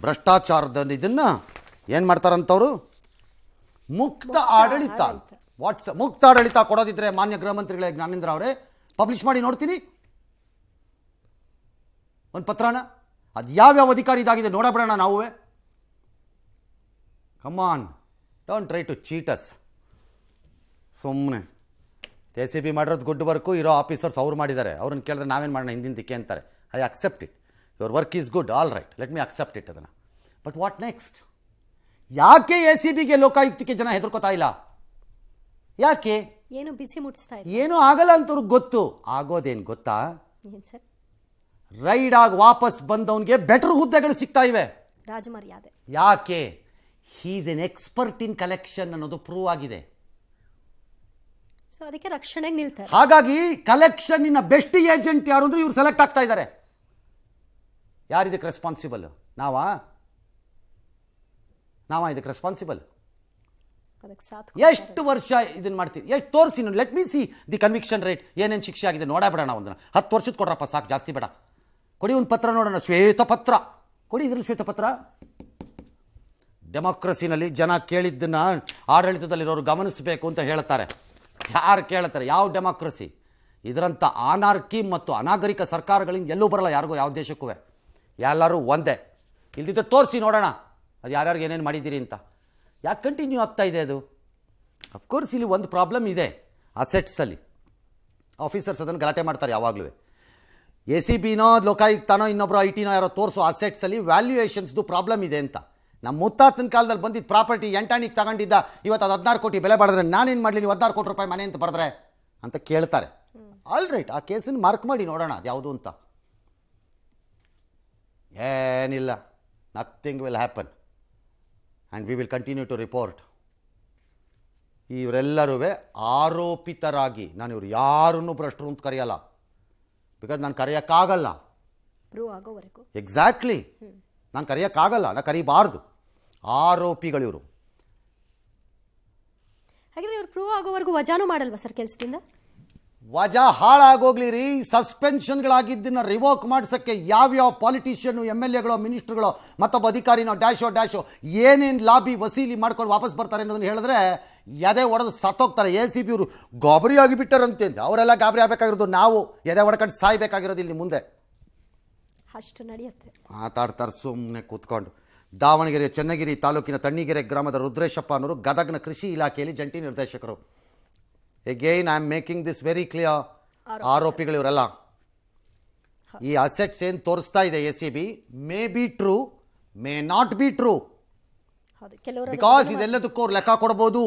A: ಭ್ರಷ್ಟಾಚಾರದ ಇದನ್ನು ಏನು ಮಾಡ್ತಾರಂತವರು? ಮುಕ್ತ ಆಡಳಿತ. ವಾಟ್ಸ್ ಮುಕ್ತ ಆಡಳಿತ ಕೊಡೋದಿದ್ರೆ ಮಾನ್ಯ ಗೃಹ ಮಂತ್ರಿಗಳೇ ಜ್ಞಾನೇಂದ್ರ ಅವರೇ ಪಬ್ಲಿಷ್ ಮಾಡಿ ನೋಡ್ತೀನಿ. ಒಂದು ಪತ್ರನ? ಅದು ಯಾವ್ಯಾವ ಅಧಿಕಾರಿ ಇದಾಗಿದೆ ನೋಡಬಿಡೋಣ ನಾವು come on don't try to cheat us ಸುಮ್ಮನೆ ಕೆ ಸಿ ಬಿ ಮಾಡಿರೋದು ಗುಡ್ ವರ್ಕು ಇರೋ ಆಫೀಸರ್ಸ್ ಅವ್ರು ಮಾಡಿದ್ದಾರೆ. ಅವ್ರನ್ನ ಕೇಳಿದ್ರೆ ನಾವೇನು ಮಾಡೋಣ ಹಿಂದಿಂದಕ್ಕೆ ಅಂತಾರೆ. I accept it your work is good all right let me accept it ಅದನ್ನು. ಬಟ್ ವಾಟ್ ನೆಕ್ಸ್ಟ್ ಯಾಕೆ ಎ ಸಿ ಬಿಗೆ ಲೋಕಾಯುಕ್ತಕ್ಕೆ ಜನ ಹೆದರ್ಕೋತಾ ಇಲ್ಲ? ಯಾಕೆ?
B: ಏನು ಬಿಸಿ ಮುಟ್ಟಿಸ್ತಾ
A: ಏನೂ ಆಗಲ್ಲ ಅಂತವ್ರಿಗೆ ಗೊತ್ತು. ಆಗೋದೇನು ಗೊತ್ತಾ?
B: ಸರ್?
A: ರೈಡ್ ಆಗಿ ವಾಪಸ್ ಬಂದವನಿಗೆ ಬೆಟರ್ ಹುದ್ದೆಗಳು ಸಿಗ್ತಾ ಇವೆ.
B: ರಾಜಮರ್ಯಾದೆ.
A: ಯಾಕೆ? He's an expert in collection ಅನ್ನೋದು ಪ್ರೂವ್ ಆಗಿದೆ.
B: ಸೊ ಅದಕ್ಕೆ ರಕ್ಷಣೆಗೆ ನಿಲ್ತಾರೆ.
A: ಹಾಗಾಗಿ ಕಲೆಕ್ಷನ್ನಿನ ಬೆಸ್ಟ್ ಏಜೆಂಟ್ ಯಾರು ಅಂದ್ರೆ ಇವ್ರು ಸೆಲೆಕ್ಟ್ ಆಗ್ತಾ ಇದ್ದಾರೆ. ಯಾರು ಇದಕ್ಕೆ ರೆಸ್ಪಾನ್ಸಿಬಲ್ ನಾವಾ? ನಾವ ಇದಕ್ಕೆ ರೆಸ್ಪಾನ್ಸಿಬಲ್ ಎಷ್ಟು ವರ್ಷ ಇದನ್ನ ಮಾಡ್ತೀವಿ ಎಷ್ಟು ತೋರಿಸಿ let me see the conviction rate ಏನೇನು ಶಿಕ್ಷೆ ಆಗಿದೆ ನೋಡಬೇಡ ನಾವು ಒಂದನ್ನ ಹತ್ತು ವರ್ಷದ ಕೊಡ್ರಪ್ಪ ಸಾಕು ಜಾಸ್ತಿ ಬೇಡ. ಕೊಡಿ ಒಂದು ಪತ್ರ ನೋಡೋಣ. ಶ್ವೇತಪತ್ರ ಕೊಡಿ ಇದ್ರಲ್ಲಿ ಶ್ವೇತಪತ್ರ ಡೆಮೋಕ್ರಸಿನಲ್ಲಿ ಜನ ಕೇಳಿದ್ದನ್ನು ಆಡಳಿತದಲ್ಲಿರೋರು ಗಮನಿಸಬೇಕು ಅಂತ ಹೇಳ್ತಾರೆ. ಯಾರು ಕೇಳ್ತಾರೆ? ಯಾವ ಡೆಮೋಕ್ರಸಿ? ಇದರಂಥ ಆನಾರ್ಕಿ ಮತ್ತು ಅನಾಗರಿಕ ಸರ್ಕಾರಗಳಿಂದ ಎಲ್ಲೂ ಬರಲ್ಲ ಯಾರಿಗೂ, ಯಾವ ದೇಶಕ್ಕೂ. ಎಲ್ಲರೂ ಒಂದೇ. ಇಲ್ದಿದ್ರೆ ತೋರಿಸಿ ನೋಡೋಣ. ಅದು ಯಾರ್ಯಾರಿಗೆ ಏನೇನು ಮಾಡಿದ್ದೀರಿ ಅಂತ. ಯಾಕೆ ಕಂಟಿನ್ಯೂ ಆಗ್ತಾ ಇದೆ ಅದು? ಅಫ್ಕೋರ್ಸ್ ಇಲ್ಲಿ ಒಂದು ಪ್ರಾಬ್ಲಮ್ ಇದೆ. ಅಸೆಟ್ಸಲ್ಲಿ ಆಫೀಸರ್ಸ್ ಅದನ್ನು ಗಲಾಟೆ ಮಾಡ್ತಾರೆ ಯಾವಾಗಲೂ. ಎ ಸಿ ಬಿನೋ ಲೋಕಾಯುಕ್ತನೋ ಇನ್ನೊಬ್ಬರು ಐ ಟಿನೋ ಯಾರೋ ತೋರಿಸೋ ಅಸೆಟ್ಸಲ್ಲಿ ವ್ಯಾಲ್ಯೂಯೇಷನ್ಸ್ದು ಪ್ರಾಬ್ಲಮ್ ಇದೆ ಅಂತ. ನಮ್ಮ ಮುತ್ತಾತನ ಕಾಲದಲ್ಲಿ ಬಂದಿದ್ದ ಪ್ರಾಪರ್ಟಿ ಎಂಟಾಣಿಗೆ ತಗೊಂಡಿದ್ದ ಇವತ್ತು ಅದು ಹದಿನಾರು ಕೋಟಿ ಬೆಲೆ ಬಾಡಿದ್ರೆ ನಾನೇನು ಮಾಡಲಿ ನೀವು ಹದಿನಾರು ಕೋಟಿ ರೂಪಾಯಿ ಮನೆ ಅಂತ ಬರೆದ್ರೆ ಅಂತ ಕೇಳ್ತಾರೆ. ಆಲ್ ರೈಟ್ ಆ ಕೇಸನ್ನು ಮಾರ್ಕ್ ಮಾಡಿ ನೋಡೋಣ ಅದು ಯಾವುದು ಅಂತ. ಏನಿಲ್ಲ nothing will happen and we will continue to report ಇವರೆಲ್ಲರೂ ಆರೋಪಿತರಾಗಿ ನಾನು ಇವ್ರು ಯಾರನ್ನೂ ಭ್ರಷ್ಟರು ಅಂತ ಕರೆಯಲ್ಲ. ಬಿಕಾಸ್ ನಾನು ಕರೆಯೋಕ್ಕಾಗಲ್ಲ.
B: ಪ್ರೂವ್ ಆಗೋವರೆಗೂ.
A: ಎಕ್ಸಾಕ್ಟ್ಲಿ ನಾನು ಕರೆಯೋಕ್ಕಾಗಲ್ಲ ನಾನು ಕರಿಬಾರ್ದು. ಆರೋಪಿಗಳಿವರು.
B: ಹಾಗಿದ್ರೆ ಇವರು ಪ್ರೂವ್ ಆಗೋವರೆಗೂ ವಜಾನು ಮಾಡಲ್ವಾ ಸರ್ ಕೆಲಸದಿಂದ?
A: ವಜಾ ಹಾಳಾಗೋಗ್ಲಿ ರೀ ಸಸ್ಪೆನ್ಷನ್ಗಳಾಗಿದ್ದನ್ನು ರಿವೋಕ್ ಮಾಡಿಸೋಕ್ಕೆ ಯಾವ್ಯಾವ ಪಾಲಿಟಿಷಿಯನ್ನು ಎಂ ಎಲ್ ಎಗಳೋ ಮಿನಿಸ್ಟ್ರುಗಳೋ ಮತ್ತೊಬ್ಬ ಅಧಿಕಾರಿನೋ ಡ್ಯಾಶೋ ಡ್ಯಾಶೋ ಏನೇನು ಲಾಬಿ ವಸೀಲಿ ಮಾಡ್ಕೊಂಡು ವಾಪಸ್ ಬರ್ತಾರೆ ಅನ್ನೋದನ್ನು ಹೇಳಿದ್ರೆ ಎದೆ ಹೊಡೆದು ಸತ್ತೋಗ್ತಾರೆ. ಎ ಸಿ ಬಿ ಇವರು ಗಾಬರಿ ಆಗಿಬಿಟ್ಟಾರಂತೆ ಅವರೆಲ್ಲ ಗಾಬರಿ ಆಗಬೇಕಾಗಿರೋದು ನಾವು. ಎದೆ ಹೊಡ್ಕೊಂಡು ಸಾಯ್ಬೇಕಾಗಿರೋದು ಇಲ್ಲಿ ಮುಂದೆ.
B: ಅಷ್ಟು ನಡೆಯುತ್ತೆ.
A: ಮಾತಾಡ್ತಾರೆ ಸುಮ್ಮನೆ ಕೂತ್ಕೊಂಡು. ದಾವಣಗೆರೆ ಚನ್ನಗಿರಿ ತಾಲೂಕಿನ ತಣ್ಣಿಗೆರೆ ಗ್ರಾಮದ ರುದ್ರೇಶಪ್ಪ ಅನ್ನೋರು ಗದಗ್ನ ಕೃಷಿ ಇಲಾಖೆಯಲ್ಲಿ ಜಂಟಿ ನಿರ್ದೇಶಕರು. Again I am making this very clear ಆರೋಪಿಗಳು ಇವರೆಲ್ಲ. ಈ ಅಸೆಟ್ಸ್ ಏನು ತೋರಿಸ್ತಾ ಇದೆ A C B? May be true may not be true because ಇದೆಲ್ಲದಕ್ಕೂ ಅವ್ರು ಲೆಕ್ಕ ಕೊಡ್ಬೋದು.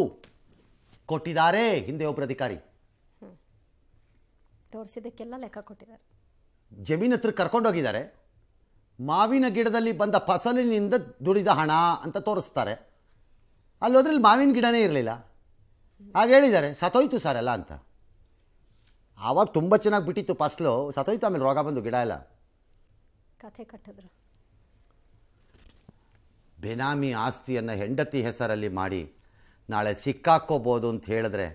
A: ಕೊಟ್ಟಿದ್ದಾರೆ. ಹಿಂದೆ ಒಬ್ಬರು ಅಧಿಕಾರಿ.
B: ತೋರಿಸಿದ್ದಕ್ಕೆಲ್ಲ ಲೆಕ್ಕ ಕೊಟ್ಟಿದ್ದಾರೆ.
A: ಜಮೀನ್ ಹತ್ರ ಕರ್ಕೊಂಡೋಗಿದ್ದಾರೆ. ಮಾವಿನ ಗಿಡದಲ್ಲಿ ಬಂದ ಫಸಲಿನಿಂದ ದುಡಿದ ಹಣ ಅಂತ ತೋರಿಸ್ತಾರೆ. ಅಲ್ಲಿ ಹೋದ್ರಲ್ಲಿ ಮಾವಿನ ಗಿಡನೇ ಇರಲಿಲ್ಲ. ಹಾಗೆ ಹೇಳಿದ್ದಾರೆ ಸತೋಯ್ತು ಸರ್ ಎಲ್ಲ ಅಂತ. ಆವಾಗ ತುಂಬ ಚೆನ್ನಾಗಿ ಬಿಟ್ಟಿತ್ತು ಫಸಲು. ಸತೋಯ್ತು ಆಮೇಲೆ ರೋಗ ಬಂದು ಗಿಡ ಎಲ್ಲ.
B: ಕಥೆ ಕಟ್ಟಿದ್ರು.
A: ಬೆನಾಮಿ ಆಸ್ತಿಯನ್ನು ಹೆಂಡತಿ ಹೆಸರಲ್ಲಿ ಮಾಡಿ ನಾಳೆ ಸಿಕ್ಕಾಕ್ಕೋಬೋದು ಅಂತ ಹೇಳಿದ್ರೆ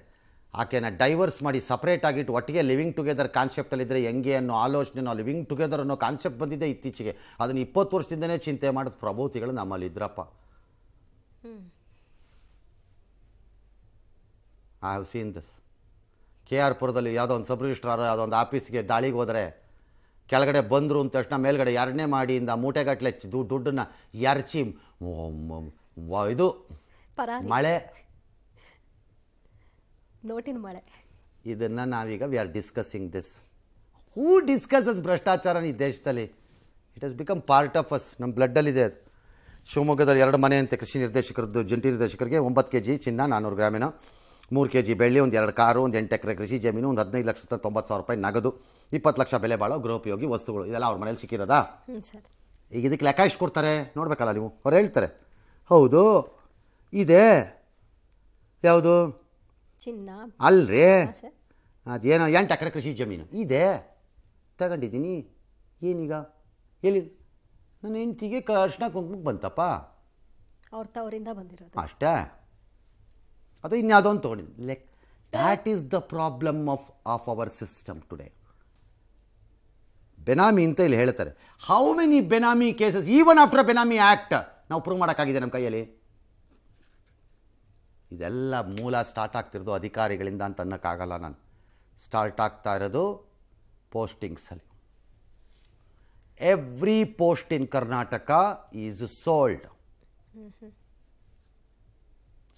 A: ಆಕೆನ ಡೈವರ್ಸ್ ಮಾಡಿ ಸಪ್ರೇಟಾಗಿಟ್ಟು ಒಟ್ಟಿಗೆ ಲಿವಿಂಗ್ ಟುಗೆದರ್ ಕಾನ್ಸೆಪ್ಟಲ್ಲಿದ್ದರೆ ಹೆಂಗೆ ಅನ್ನೋ ಆಲೋಚನೆ ನಾವು ಲಿವಿಂಗ್ ಟುಗೆದರ್ ಅನ್ನೋ ಕಾನ್ಸೆಪ್ಟ್ ಬಂದಿದೆ ಇತ್ತೀಚೆಗೆ. ಅದನ್ನು ಇಪ್ಪತ್ತು ವರ್ಷದಿಂದನೇ ಚಿಂತೆ ಮಾಡಿದ ಪ್ರಭೂತಿಗಳು ನಮ್ಮಲ್ಲಿ ಇದ್ರಪ್ಪ. I have seen this K R ಪುರದಲ್ಲಿ ಯಾವುದೋ ಒಂದು ಸಬ್ ರಿಜಿಸ್ಟ್ರಾರ್ ಯಾವುದೋ ಒಂದು ಆಫೀಸ್ಗೆ ದಾಳಿಗೆ ಹೋದರೆ ಕೆಳಗಡೆ ಬಂದರು ಅಂತ ತಕ್ಷಣ ಮೇಲ್ಗಡೆ ಎರಡನೇ ಮಾಡಿಯಿಂದ ಮೂಟೆಗಟ್ಟಲೆ ದುಡ್ಡು ದುಡ್ಡನ್ನು ಎರಚಿ ಇದು ಮಳೆ
B: ನೋಟಿನ ಮಳೆ
A: ಇದನ್ನು ನಾವೀಗ we are discussing this who discusses ಭ್ರಷ್ಟಾಚಾರ ಈ ದೇಶದಲ್ಲಿ? It has become part of us ನಮ್ಮ ಬ್ಲಡ್ಡಲ್ಲಿದೆ ಅದು. ಶಿವಮೊಗ್ಗದಲ್ಲಿ ಎರಡು ಮನೆ ಅಂತ ಕೃಷಿ ನಿರ್ದೇಶಕರದ್ದು ಜಂಟಿ ನಿರ್ದೇಶಕರಿಗೆ ಒಂಬತ್ತು ಕೆ ಜಿ ಚಿನ್ನ ನಾನ್ನೂರು ಗ್ರಾಮಿನ ಮೂರು ಕೆ ಜಿ ಬೆಳ್ಳಿ ಒಂದು ಎರಡು ಕಾರು ಒಂದು ಎಂಟು ಎಕರೆ ಕೃಷಿ ಜಮೀನು ಒಂದು ಹದಿನೈದು ಲಕ್ಷದ ತೊಂಬತ್ತು ಸಾವಿರ ರೂಪಾಯಿ ನಗದು ಇಪ್ಪತ್ತು ಲಕ್ಷ ಬೆಲೆ ಬಾಳೋ ಗೃಹೋಪಯೋಗಿ ವಸ್ತುಗಳು. ಇದೆಲ್ಲ ಅವ್ರ ಮನೇಲಿ ಸಿಕ್ಕಿರೋದಾ? ಈಗ ಇದಕ್ಕೆ ಲೆಕ್ಕ ಎಷ್ಟು ಕೊಡ್ತಾರೆ? ನೋಡಬೇಕಲ್ಲ ನೀವು. ಅವ್ರು ಹೇಳ್ತಾರೆ. ಹೌದು ಇದೆ. ಯಾವುದು?
B: ಚಿನ್ನ.
A: ಅಲ್ರಿ? ಅದೇನೋ ಎಂಟು ಎಕರೆ ಕೃಷಿ ಜಮೀನು. ಇದೆ. ತಗೊಂಡಿದ್ದೀನಿ. ಏನೀಗ? ಎಲ್ಲಿ? ನನ್ನ ಹೆಂಡ್ತಿಗೆ ಅರ್ಶಿನ ಕುಂಕುಮಕ್ಕೆ ಬಂತಪ್ಪ.
B: ಅವ್ರ ತವರಿಂದ ಬಂದಿರೋದು.
A: ಅಷ್ಟೇ? ಅದು ಇನ್ಯಾವುದೊಂದು ತೊಗೊಂಡಿದ್ದೀನಿ. Like that is the problem of of our system today benami ಅಂತ ಇಲ್ಲಿ ಹೇಳ್ತಾರೆ. How many benami cases even after benami act ನಾವು ಪ್ರೂವ್ ಮಾಡೋಕ್ಕಾಗಿದೆ ನಮ್ಮ ಕೈಯಲ್ಲಿ? ಇದೆಲ್ಲ ಮೂಲ ಸ್ಟಾರ್ಟ್ ಆಗ್ತಿರೋದು ಅಧಿಕಾರಿಗಳಿಂದ ಅಂತ ಅನ್ನೋಕ್ಕಾಗಲ್ಲ ನಾನು. ಸ್ಟಾರ್ಟ್ ಆಗ್ತಾ ಇರೋದು ಪೋಸ್ಟಿಂಗ್ಸಲ್ಲಿ every post in Karnataka is sold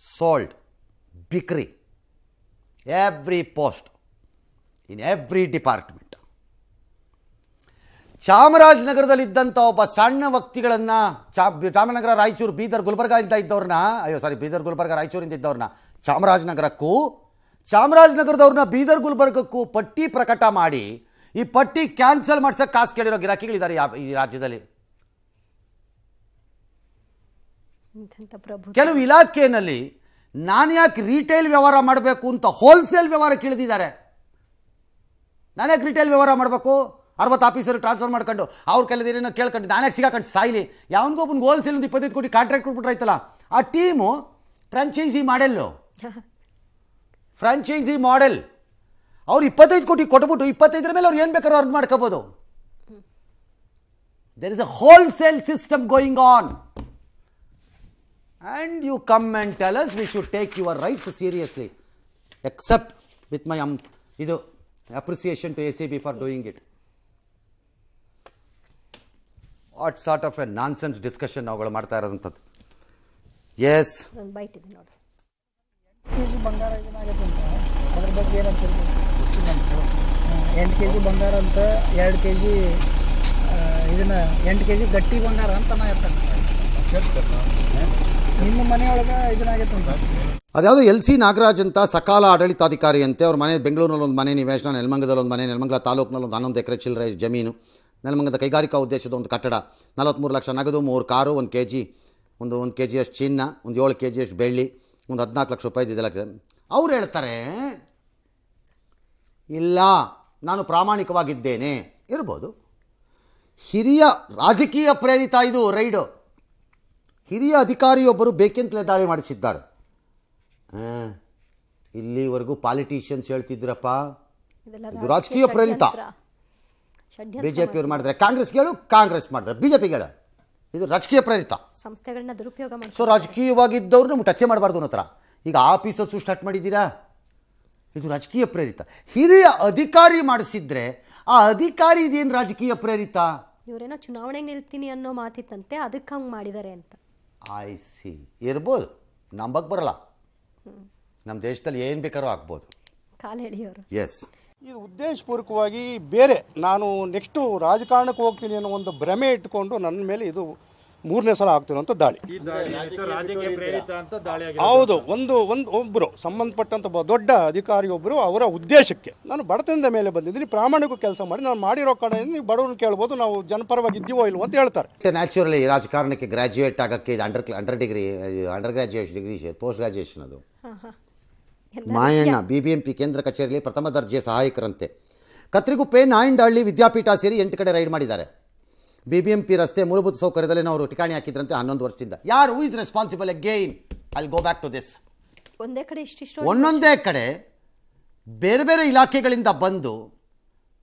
A: sold ಬಿಕ್ರಿ every post in every department ಚಾಮರಾಜನಗರದಲ್ಲಿದ್ದಂಥ ಒಬ್ಬ ಸಣ್ಣ ವ್ಯಕ್ತಿಗಳನ್ನು ಚಾ ಚಾಮರಾಜನಗರ ರಾಯಚೂರು ಬೀದರ್ ಗುಲ್ಬರ್ಗ ಅಂತ ಇದ್ದವ್ರನ್ನ ಅಯ್ಯೋ ಸಾರಿ ಬೀದರ್ ಗುಲ್ಬರ್ಗ ರಾಯಚೂರಿಂದ ಇದ್ದವ್ರನ್ನ ಚಾಮರಾಜನಗರಕ್ಕೂ ಚಾಮರಾಜನಗರದವ್ರನ್ನ ಬೀದರ್ ಗುಲ್ಬರ್ಗಕ್ಕೂ ಪಟ್ಟಿ ಪ್ರಕಟ ಮಾಡಿ ಈ ಪಟ್ಟಿ ಕ್ಯಾನ್ಸಲ್ ಮಾಡ್ಸಕ್ಕೆ ಕಾಸು ಕೇಳಿರೋ ಗಿರಾಕಿಗಳಿದ್ದಾರೆ ಈ ರಾಜ್ಯದಲ್ಲಿ. ಕೆಲವು ಇಲಾಖೆಯಲ್ಲಿ ನಾನು ಯಾಕೆ ರೀಟೇಲ್ ವ್ಯವಹಾರ ಮಾಡಬೇಕು ಅಂತ ಹೋಲ್ಸೇಲ್ ವ್ಯವಹಾರ ಕೇಳಿದಿದ್ದಾರೆ? ನಾನು ಯಾಕೆ ರಿಟೇಲ್ ವ್ಯವಹಾರ ಮಾಡಬೇಕು? ಅರವತ್ತು ಆಫೀಸರ್ ಟ್ರಾನ್ಸ್ಫರ್ ಮಾಡ್ಕೊಂಡು ಅವ್ರ ಏನೋ ಕೇಳ್ಕೊಂಡು ನಾನೇ ಸಿಗಾಕೊಂಡು ಸಾಯ್ಲಿ. ಒಬ್ಬನ ಹೋಲ್ಸೇಲ್ ಒಂದು ಇಪ್ಪತ್ತೈದು ಕೋಟಿ ಕಾಂಟ್ರಾಕ್ಟ್ ಕೊಟ್ಬಿಟ್ರಾಯ್ತಲ್ಲ ಆ team franchise model franchise model ಅವ್ರು ಇಪ್ಪತ್ತೈದು ಕೋಟಿ ಕೊಟ್ಬಿಟ್ಟು ಇಪ್ಪತ್ತೈದರ ಮೇಲೆ ಅವ್ರು ಏನು ಬೇಕಾದ್ರೂ ಅರ್ನ್ ಮಾಡ್ಕೋಬೋದು. There is a wholesale system going on and you come and tell us we should take your rights seriously except with my um ಇದು A C B for doing it. What sort of a nonsense discussion ನಾವುಗಳು ಮಾಡ್ತಾ ಇರೋದಂಥದ್ದು? S
D: ಬಂಗಾರ ಅದ್ರ ಬಗ್ಗೆ ಏನಂತ ಎಂಟು K G ಬಂಗಾರ ಅಂತ ಎರಡು ಕೆ ಜಿ ಇದನ್ನ ಎಂಟು ಕೆ ಜಿ ಗಟ್ಟಿ ಬಂಗಾರ ಅಂತ ನಿಮ್ಮ ಮನೆಯೊಳಗೆ ಅಂತ
A: ಅದ್ಯಾವುದೋ ಎಲ್ ಸಿ ನಾಗರಾಜ್ ಅಂತ ಸಕಾಲ ಆಡಳಿತಾಧಿಕಾರಿ ಅಂತೆ. ಅವ್ರ ಮನೆ ಬೆಂಗಳೂರಿನಲ್ಲಿ ಒಂದು ಮನೆ ನಿವೇಶನ ನೆಲಮಂಗದಲ್ಲಿ ಒಂದು ಮನೆ ನೆಲಮಂಗಲ ತಾಲೂಕಿನಲ್ಲಿ ಒಂದು ಹನ್ನೊಂದು ಎಕರೆ ಚಿಲ್ಲರೆ ಜಮೀನು. ನೆಲಮಂಗಲದ ಕೈಗಾರಿಕಾ ಉದ್ದೇಶದ ಒಂದು ಕಟ್ಟಡ. ನಲವತ್ತ್ಮೂರು ಲಕ್ಷ ನಗದು ಮೂರು ಕಾರು ಒಂದು ಕೆ ಜಿ ಒಂದು ಒಂದು ಕೆ ಜಿಯಷ್ಟು ಚಿನ್ನ ಒಂದು ಏಳು ಕೆ ಜಿಯಷ್ಟು ಬೆಳ್ಳಿ ಒಂದು ಹದಿನಾಲ್ಕು ಲಕ್ಷ ರೂಪಾಯಿ ಇದೆಲ್ಲ ಅವ್ರು ಹೇಳ್ತಾರೆ ಇಲ್ಲ ನಾನು ಪ್ರಾಮಾಣಿಕವಾಗಿದ್ದೇನೆ. ಇರ್ಬೋದು. ಹಿರಿಯ ರಾಜಕೀಯ ಪ್ರೇರಿತ ಇದು ರೈಡು. ಹಿರಿಯ ಅಧಿಕಾರಿಯೊಬ್ಬರು ಬೇಕೆಂತಲೇ ದಾಳಿ ಮಾಡಿಸಿದ್ದಾರೆ. ಇಲ್ಲಿವರೆಗೂ ಪಾಲಿಟಿಷಿಯನ್ಸ್ ಹೇಳ್ತಿದ್ರಪ್ಪ ರಾಜಕೀಯ ಪ್ರೇರಿತ. ಬಿ ಜೆ ಪಿಯವ್ರು ಮಾಡಿದ್ರೆ ಕಾಂಗ್ರೆಸ್ಗಳು ಕಾಂಗ್ರೆಸ್ ಮಾಡಿದ್ರೆ ಬಿ ಜೆ ಪಿಗೆ ಹೇಳು ಇದು ರಾಜಕೀಯ ಪ್ರೇರಿತ.
B: ಸಂಸ್ಥೆಗಳನ್ನ ದುರುಪಯೋಗ
A: ಸೊ
B: ರಾಜಕೀಯವಾಗಿದ್ದವ್ರನ್ನ
A: ರಾಜಕೀಯವಾಗಿದ್ದವ್ರು ನಮ್ಗೆ ಟಚ್ ಮಾಡಬಾರ್ದು ಅನ್ನೋ ಥರ. ಈಗ ಆಫೀಸರ್ಸು ಸ್ಟಾರ್ಟ್ ಮಾಡಿದ್ದೀರಾ? ಇದು ರಾಜಕೀಯ ಪ್ರೇರಿತ. ಹಿರಿಯ ಅಧಿಕಾರಿ ಮಾಡಿಸಿದ್ರೆ ಆ ಅಧಿಕಾರಿ ಇದೇನು ರಾಜಕೀಯ ಪ್ರೇರಿತ?
B: ಇವರೇನೋ ಚುನಾವಣೆಗೆ ನಿಲ್ತೀನಿ ಅನ್ನೋ ಮಾತಿತ್ತಂತೆ ಅದಕ್ಕೆ ಹಂಗೆ ಮಾಡಿದ್ದಾರೆ ಅಂತ.
A: ಐ ಸಿ ಇರ್ಬೋದು. ನಂಬಕ್ಕೆ ಬರಲ್ಲ. ನಮ್ಮ ದೇಶದಲ್ಲಿ ಏನು ಬೇಕಾದ್ರೂ ಆಗ್ಬೋದು.
B: ಕಾಲು ಅವರು
A: ಎಸ್
E: ಇದು ಉದ್ದೇಶಪೂರ್ವಕವಾಗಿ ಬೇರೆ. ನಾನು ನೆಕ್ಸ್ಟು ರಾಜಕಾರಣಕ್ಕೆ ಹೋಗ್ತೀನಿ ಅನ್ನೋ ಒಂದು ಭ್ರಮೆ ಇಟ್ಕೊಂಡು ನನ್ನ ಮೇಲೆ ಇದು ಮೂರನೇ ಸಲ ಆಗ್ತಿರುವಂಥ ದಾಳಿ. ಹೌದು ಒಂದು ಒಂದು ಒಬ್ಬರು ಸಂಬಂಧಪಟ್ಟಂಥ ಒಬ್ಬ ದೊಡ್ಡ ಅಧಿಕಾರಿಯೊಬ್ಬರು ಅವರ ಉದ್ದೇಶಕ್ಕೆ. ನಾನು ಬಡತನದ ಮೇಲೆ ಬಂದಿದ್ದೀನಿ ಪ್ರಾಮಾಣಿಕ ಕೆಲಸ ಮಾಡಿ ನಾನು ಮಾಡಿರೋ ಕಡೆ ನೀವು ಬಡವ್ರನ್ನ ಕೇಳ್ಬೋದು ನಾವು ಜನಪರವಾಗಿ ಇದ್ದೀವೋ ಇಲ್ವೋ ಅಂತ ಹೇಳ್ತಾರೆ.
A: ನ್ಯಾಚುರಲಿ ರಾಜಕಾರಣಕ್ಕೆ ಗ್ರಾಜ್ಯುಯೇಟ್ ಆಗೋಕ್ಕೆ ಇದು under under degree under graduation degree post graduation ಅದು. Mayanna B B M P ಕೇಂದ್ರ ಕಚೇರಿಯಲ್ಲಿ ಪ್ರಥಮ ದರ್ಜೆ ಸಹಾಯಕರಂತೆ. ಕತ್ರಿಗುಪ್ಪೆ ನಾಯಿಂಡಹಳ್ಳಿ ವಿದ್ಯಾಪೀಠ ಸೇರಿ ಎಂಟು ಕಡೆ ರೈಡ್ ಮಾಡಿದ್ದಾರೆ. ಬಿ ಬಿ ಎಂ ಪಿ ರಸ್ತೆ ಮೂಲಭೂತ ಸೌಕರ್ಯದಲ್ಲಿ ಅವರು ಠಿಕಾಣಿ ಹಾಕಿದ್ರಂತೆ ಹನ್ನೊಂದು ವರ್ಷದಿಂದ. ಯಾರು who is responsible again I'll go back to this
B: ಒಂದೇ ಕಡೆ ಇಷ್ಟಿಷ್ಟು
A: ಒಂದೊಂದೇ ಕಡೆ ಬೇರೆ ಬೇರೆ ಇಲಾಖೆಗಳಿಂದ ಬಂದು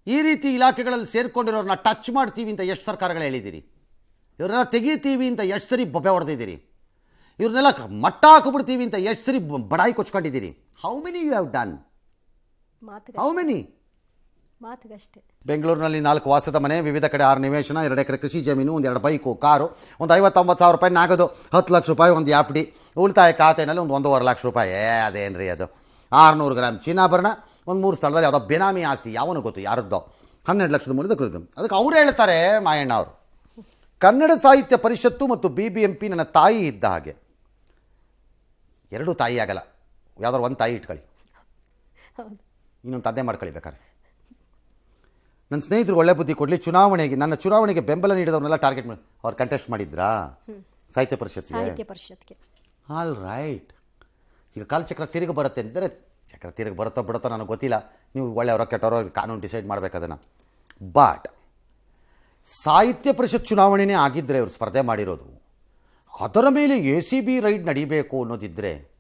A: ಈ ರೀತಿ ಇಲಾಖೆಗಳಲ್ಲಿ ಸೇರ್ಕೊಂಡಿರೋರನ್ನ ಟಚ್ ಮಾಡ್ತೀವಿ ಅಂತ ಎಷ್ಟು ಸರ್ಕಾರಗಳು ಹೇಳಿದ್ದೀರಿ? ಇವ್ರನ್ನ ತೆಗಿತೀವಿ ಅಂತ ಎಷ್ಟು ಸರಿ ಬೊಬ್ಬೆ ಹೊಡೆದಿದ್ದೀರಿ? ಇವ್ರನ್ನೆಲ್ಲ ಮಟ್ಟ ಹಾಕಿಬಿಡ್ತೀವಿ ಅಂತ ಎಷ್ಟು ಸರಿ ಬಡಾಯಿ ಕೊಚ್ಕೊಂಡಿದ್ದೀರಿ? How many you have done how many
B: ಮಾತುಗಷ್ಟೇ.
A: ಬೆಂಗಳೂರಿನಲ್ಲಿ ನಾಲ್ಕು ವಾಸದ ಮನೆ ವಿವಿಧ ಕಡೆ ಆರು ನಿವೇಶನ ಎರಡು ಎಕರೆ ಕೃಷಿ ಜಮೀನು ಒಂದು ಎರಡು ಬೈಕು ಕಾರು ಒಂದು ಐವತ್ತೊಂಬತ್ತು ಸಾವಿರ ರೂಪಾಯಿ ನಾಗದು ಹತ್ತು ಲಕ್ಷ ರೂಪಾಯಿ ಒಂದು ಯಾಪ್ಡಿ ಉಳಿತಾಯ ಖಾತೆಯಲ್ಲಿ ಒಂದು ಒಂದೂವರೆ ಲಕ್ಷ ರೂಪಾಯಿ. ಅದೇನು ರೀ ಅದು? ಆರುನೂರು ಗ್ರಾಮ್ ಚಿನ್ನಾಭರಣ ಒಂದು ಮೂರು ಸ್ಥಳದಲ್ಲಿ ಯಾವುದೋ ಬೆನಾಮಿ ಆಸ್ತಿ ಯಾವನು ಗೊತ್ತು ಯಾರದ್ದೋ? ಹನ್ನೆರಡು ಲಕ್ಷದ ಮೂಲದ ಕೃತ ಅದಕ್ಕೆ ಅವರು ಹೇಳ್ತಾರೆ ಮಾಯಣ್ಣ ಅವರು. ಕನ್ನಡ ಸಾಹಿತ್ಯ ಪರಿಷತ್ತು ಮತ್ತು ಬಿ ಬಿ ಎಂ ಪಿ ನನ್ನ ತಾಯಿ ಇದ್ದ ಹಾಗೆ. ಎರಡೂ ತಾಯಿ ಆಗಲ್ಲ. ಯಾವ್ದಾದ್ರು ಒಂದು ತಾಯಿ ಇಟ್ಕೊಳ್ಳಿ. ಇನ್ನೊಂದು ತಂದೆ ಮಾಡ್ಕೊಳ್ಳಿ ಬೇಕಾದ್ರೆ. ನನ್ನ ಸ್ನೇಹಿತರು ಒಳ್ಳೆ ಬುದ್ಧಿ ಕೊಡಲಿ ಚುನಾವಣೆಗೆ ನನ್ನ ಚುನಾವಣೆಗೆ ಬೆಂಬಲ ನೀಡಿದವ್ರನ್ನೆಲ್ಲ ಟಾರ್ಗೆಟ್ ಮಾಡಿ. ಅವ್ರು ಕಂಟೆಸ್ಟ್ ಮಾಡಿದ್ರಾ? ಸಾಹಿತ್ಯ ಪರಿಷತ್
B: ಸಾಹಿತ್ಯ ಪರಿಷತ್ಗೆ.
A: ಆಲ್ ರೈಟ್ ಈಗ ಕಾಲಚಕ್ರ ತಿರುಗಿ ಬರುತ್ತೆ ಅಂದರೆ ಚಕ್ರ ತಿರುಗಿ ಬರುತ್ತೋ ಬಿಡುತ್ತೋ ನನಗೆ ಗೊತ್ತಿಲ್ಲ. ನೀವು ಒಳ್ಳೆಯವರೋ ಕೆಟ್ಟವರೋ ಕಾನೂನು ಡಿಸೈಡ್ ಮಾಡಬೇಕು ಅದನ್ನು. ಬಟ್ ಸಾಹಿತ್ಯ ಪರಿಷತ್ ಚುನಾವಣೆನೇ ಆಗಿದ್ದರೆ ಇವರು ಸ್ಪರ್ಧೆ ಮಾಡಿರೋದು. ಅದರ ಮೇಲೆ ಎ ಸಿ ಬಿ ರೈಡ್ ನಡಿಬೇಕು ಅನ್ನೋದಿದ್ದರೆ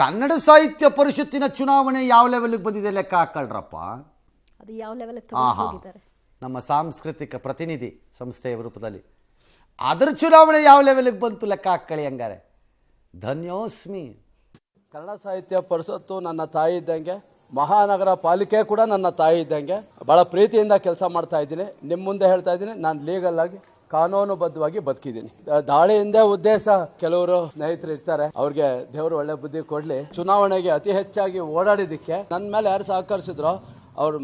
A: ಕನ್ನಡ ಸಾಹಿತ್ಯ ಪರಿಷತ್ತಿನ ಚುನಾವಣೆ ಯಾವ ಲೆವೆಲ್ಗೆ ಬಂದಿದೆ ಲೆಕ್ಕ ಹಾಕಳ್ರಪ್ಪ?
B: ಅದು ಯಾವ ಲೆವೆಲ್
A: ನಮ್ಮ ಸಾಂಸ್ಕೃತಿಕ ಪ್ರತಿನಿಧಿ ಸಂಸ್ಥೆಯ ರೂಪದಲ್ಲಿ. ಅದರ ಚುನಾವಣೆ ಯಾವ ಲೆವೆಲ್ಗೆ ಬಂತು ಲೆಕ್ಕ ಹಾಕಳಿ ಹಂಗಾರೆ? ಧನ್ಯೋಸ್ಮಿ.
F: ಕನ್ನಡ ಸಾಹಿತ್ಯ ಪರಿಷತ್ತು ನನ್ನ ತಾಯಿ ಇದ್ದಂಗೆ ಮಹಾನಗರ ಪಾಲಿಕೆ ಕೂಡ ನನ್ನ ತಾಯಿ ಇದ್ದಂಗೆ ಬಹಳ ಪ್ರೀತಿಯಿಂದ ಕೆಲಸ ಮಾಡ್ತಾ ಇದ್ದೀನಿ. ನಿಮ್ಮ ಮುಂದೆ ಹೇಳ್ತಾ ಇದ್ದೀನಿ ನಾನು ಲೀಗಲ್ ಆಗಿ ಕಾನೂನುಬದ್ಧವಾಗಿ ಬದುಕಿದ್ದೀನಿ. ದಾಳಿಯಿಂದ ಉದ್ದೇಶ ಕೆಲವರು ಸ್ನೇಹಿತರು ಇರ್ತಾರೆ. ಅವ್ರಿಗೆ ದೇವರು ಒಳ್ಳೆ ಬುದ್ಧಿ ಕೊಡ್ಲಿ. ಚುನಾವಣೆಗೆ ಅತಿ ಹೆಚ್ಚಾಗಿ ಓಡಾಡಿದ್ದಕ್ಕೆ ನನ್ನ ಮೇಲೆ ಯಾರು ಸಹಕರಿಸಿದ್ರು ಅವ್ರ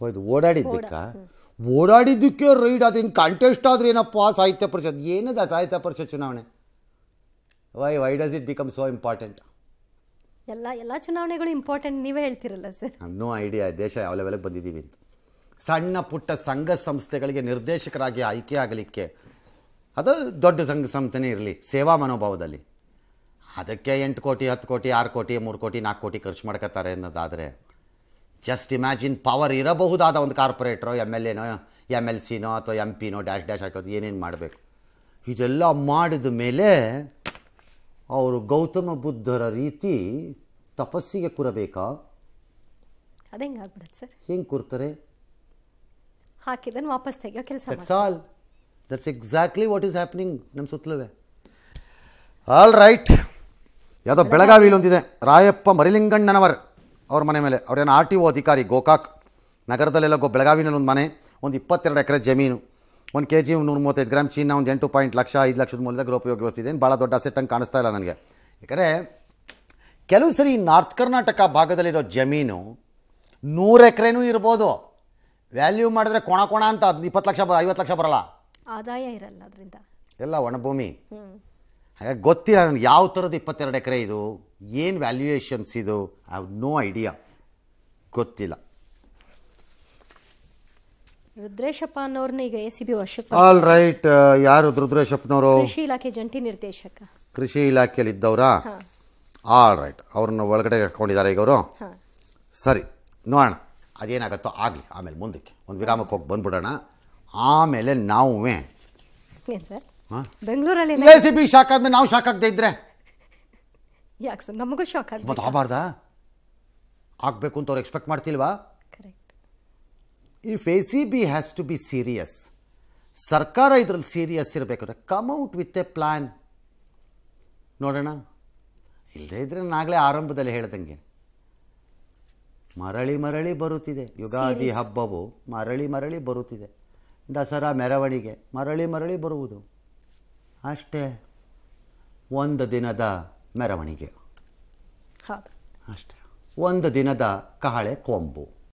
A: ಹೌದು ಓಡಾಡಿದ್ದಕ್ಕ? ಓಡಾಡಿದ್ದಕ್ಕೆ ರೈಡ್ ಆದ್ರೆ ಇನ್ನು ಕಂಟೆಸ್ಟ್ ಆದ್ರೆ ಏನಪ್ಪಾ ಸಾಹಿತ್ಯ ಪರಿಷತ್? ಏನದ ಸಾಹಿತ್ಯ ಪರಿಷತ್ ಚುನಾವಣೆ? Why why does it become so important
B: ಎಲ್ಲ ಎಲ್ಲ ಚುನಾವಣೆಗಳು ಇಂಪಾರ್ಟೆಂಟ್ ನೀವೇ ಹೇಳ್ತಿರಲ್ಲ ಸರ್.
A: ನೋ ಐಡಿಯಾ ದೇಶ ಯಾವ ಲೆವೆಲ್ಗೆ ಬಂದಿದ್ದೀವಿ ಅಂತ. ಸಣ್ಣ ಪುಟ್ಟ ಸಂಘ ಸಂಸ್ಥೆಗಳಿಗೆ ನಿರ್ದೇಶಕರಾಗಿ ಆಯ್ಕೆ ಆಗಲಿಕ್ಕೆ ಅದು ದೊಡ್ಡ ಸಂಘ ಸಂಸ್ಥೆನೇ ಇರಲಿ ಸೇವಾ ಮನೋಭಾವದಲ್ಲಿ. ಅದಕ್ಕೆ ಎಂಟು ಕೋಟಿ ಹತ್ತು ಕೋಟಿ ಆರು ಕೋಟಿ ಮೂರು ಕೋಟಿ ನಾಲ್ಕು ಕೋಟಿ ಖರ್ಚು ಮಾಡ್ಕೋತಾರೆ ಅನ್ನೋದಾದರೆ ಜಸ್ಟ್ ಇಮ್ಯಾಜಿನ್ ಪವರ್ ಇರಬಹುದಾದ ಒಂದು ಕಾರ್ಪೊರೇಟ್ರೋ ಎಂ ಎಲ್ ಎನೋ ಎಂ ಎಲ್ ಸಿನೋ ಅಥವಾ ಎಂ ಪಿನೋ ಡ್ಯಾಶ್ ಡ್ಯಾಶ್ ಹಾಕೋದು ಏನೇನು ಮಾಡಬೇಕು? ಇದೆಲ್ಲ ಮಾಡಿದ ಮೇಲೆ ಅವರು ಗೌತಮ ಬುದ್ಧರ ರೀತಿ ತಪಸ್ಸಿಗೆ ಕೂರಬೇಕಾ?
B: ಅದಂಗೆ ಆಗ್ಬಿಡುತ್ತೆ ಸರ್?
A: ಹೆಂಗೆ ಕೂರ್ತಾರೆ?
B: ಹಾಕಿದನ್ನು ವಾಪಸ್ ತೆಗೆಯೋ ಕೆಲಸ
A: that's all that's exactly what is happening ನಮ್ಮ ಸುತ್ತಲೂ. ಆಲ್ ರೈಟ್ ಯಾವುದೋ ಬೆಳಗಾವಿಲಿ ಒಂದಿದೆ ರಾಯಪ್ಪ ಮರಿಲಿಂಗಣ್ಣನವರ್ ಅವ್ರ ಮನೆ ಮೇಲೆ. ಅವ್ರೇನು ಆರ್ ಟಿ ಒ ಅಧಿಕಾರಿ ಗೋಕಾಕ್. ನಗರದಲ್ಲೆಲ್ಲ ಗೋ ಬೆಳಗಾವಿನಲ್ಲಿ ಒಂದು ಮನೆ ಒಂದು ಇಪ್ಪತ್ತೆರಡು ಎಕರೆ ಜಮೀನು. ಒಂದು ಕೆ ಜಿ ನೂರು ಮೂವತ್ತೈದು ಗ್ರಾಮ್ ಚೀನ ಒಂದು ಎಂಟು ಪಾಯಿಂಟ್ ಲಕ್ಷ ಐದು ಲಕ್ಷದ ಮೂಲದ ಗೃಹೋಪಯೋಗಿ ವಸ್ತು ಇದೆ. ಭಾಳ ದೊಡ್ಡ ಅಸೆಟ್ ಹಂಗೆ ಕಾಣಿಸ್ತಾ ಇಲ್ಲ ನನಗೆ. ಯಾಕಂದರೆ ಕೆಲವು ಸರಿ ನಾರ್ತ್ ಕರ್ನಾಟಕ ಭಾಗದಲ್ಲಿರೋ ಜಮೀನು ನೂರು ಎಕರೆನೂ ಇರ್ಬೋದು. ವ್ಯಾಲ್ಯೂ ಮಾಡಿದ್ರೆ ಕೋಣ ಕೋಣ ಅಂತ ಅದು ಇಪ್ಪತ್ತು ಲಕ್ಷ ಬ ಐವತ್ತು ಲಕ್ಷ ಬರಲ್ಲ.
B: ಆದಾಯ ಇರಲ್ಲ ಅದರಿಂದ.
A: ಎಲ್ಲ ಒಣಭೂಮಿ ಹಾಗಾಗಿ ಗೊತ್ತಿಲ್ಲ ನನಗೆ ಯಾವ ಥರದ್ದು ಇಪ್ಪತ್ತೆರಡು ಎಕರೆ ಇದು ಏನು ವ್ಯಾಲ್ಯೂಯೇಷನ್ಸ್ ಇದು ಐ ಹ್ಯಾವ್ ನೋ ಐಡಿಯಾ ಗೊತ್ತಿಲ್ಲ.
B: ರುದ್ರೇಶಪ್ಪ ಅನ್ನೋರ್ನ ಈಗ ಎ ಸಿ ಬಿ ವಶಕ್ಕೆ
A: ಆಲ್ ರೈಟ್ ಯಾರು ರುದ್ರೇಶಪ್ಪನವರು?
B: ಕೃಷಿ ಇಲಾಖೆ ಜಂಟಿ ನಿರ್ದೇಶಕ.
A: ಕೃಷಿ ಇಲಾಖೆಯಲ್ಲಿ ಇದ್ದವರಾ? ಆಲ್ ರೈಟ್ ಅವ್ರನ್ನ ಒಳಗಡೆ ಹಾಕೊಂಡಿದ್ದಾರೆ ಈಗ ಅವರು. ಸರಿ ನೋಡೋಣ. ಅದೇನಾಗುತ್ತೋ ಆಗಲಿ ಆಮೇಲೆ ಮುಂದಕ್ಕೆ. ಒಂದು ವಿರಾಮಕ್ಕೆ ಹೋಗಿ ಬಂದ್ಬಿಡೋಣ. ಆಮೇಲೆ ನಾವು
B: ಏನು ಸರ್? ಬೆಂಗಳೂರಲ್ಲಿ
A: ಎ ಸಿ ಬಿ ಶಾಕ್ ಆದ್ಮೇಲೆ ನಾವು ಶಾಕ್ ಆಗದೆ ಇದ್ರೆ?
B: ಯಾಕೆ ಸರ್? ನಮಗೂ ಶಾಕ್ ಆಗಿದೆ
A: ಮತ್ತು ಆಗಬಾರ್ದಾ? ಆಗಬೇಕು ಅಂತ ಅವ್ರು expect ಮಾಡ್ತಿಲ್ವಾ?
B: Correct
A: if A C B has to be serious ಸರ್ಕಾರ ಇದರಲ್ಲಿ ಸೀರಿಯಸ್ ಇರಬೇಕಾದ್ರೆ come out with a plan ನೋಡೋಣ. ಇಲ್ಲದೇ ಇದ್ರೆ ನಾಗಲೇ ಆರಂಭದಲ್ಲಿ ಹೇಳ್ದಂಗೆ. ಮರಳಿ ಮರಳಿ ಬರುತ್ತಿದೆ. ಯುಗಾದಿ ಹಬ್ಬವು ಮರಳಿ ಮರಳಿ ಬರುತ್ತಿದೆ. ದಸರಾ ಮೆರವಣಿಗೆ ಮರಳಿ ಮರಳಿ ಬರುವುದು. ಅಷ್ಟೇ ಒಂದು ದಿನದ ಮೆರವಣಿಗೆ. ಅಷ್ಟೇ ಒಂದು ದಿನದ ಕಹಳೆ ಕೊಂಬು.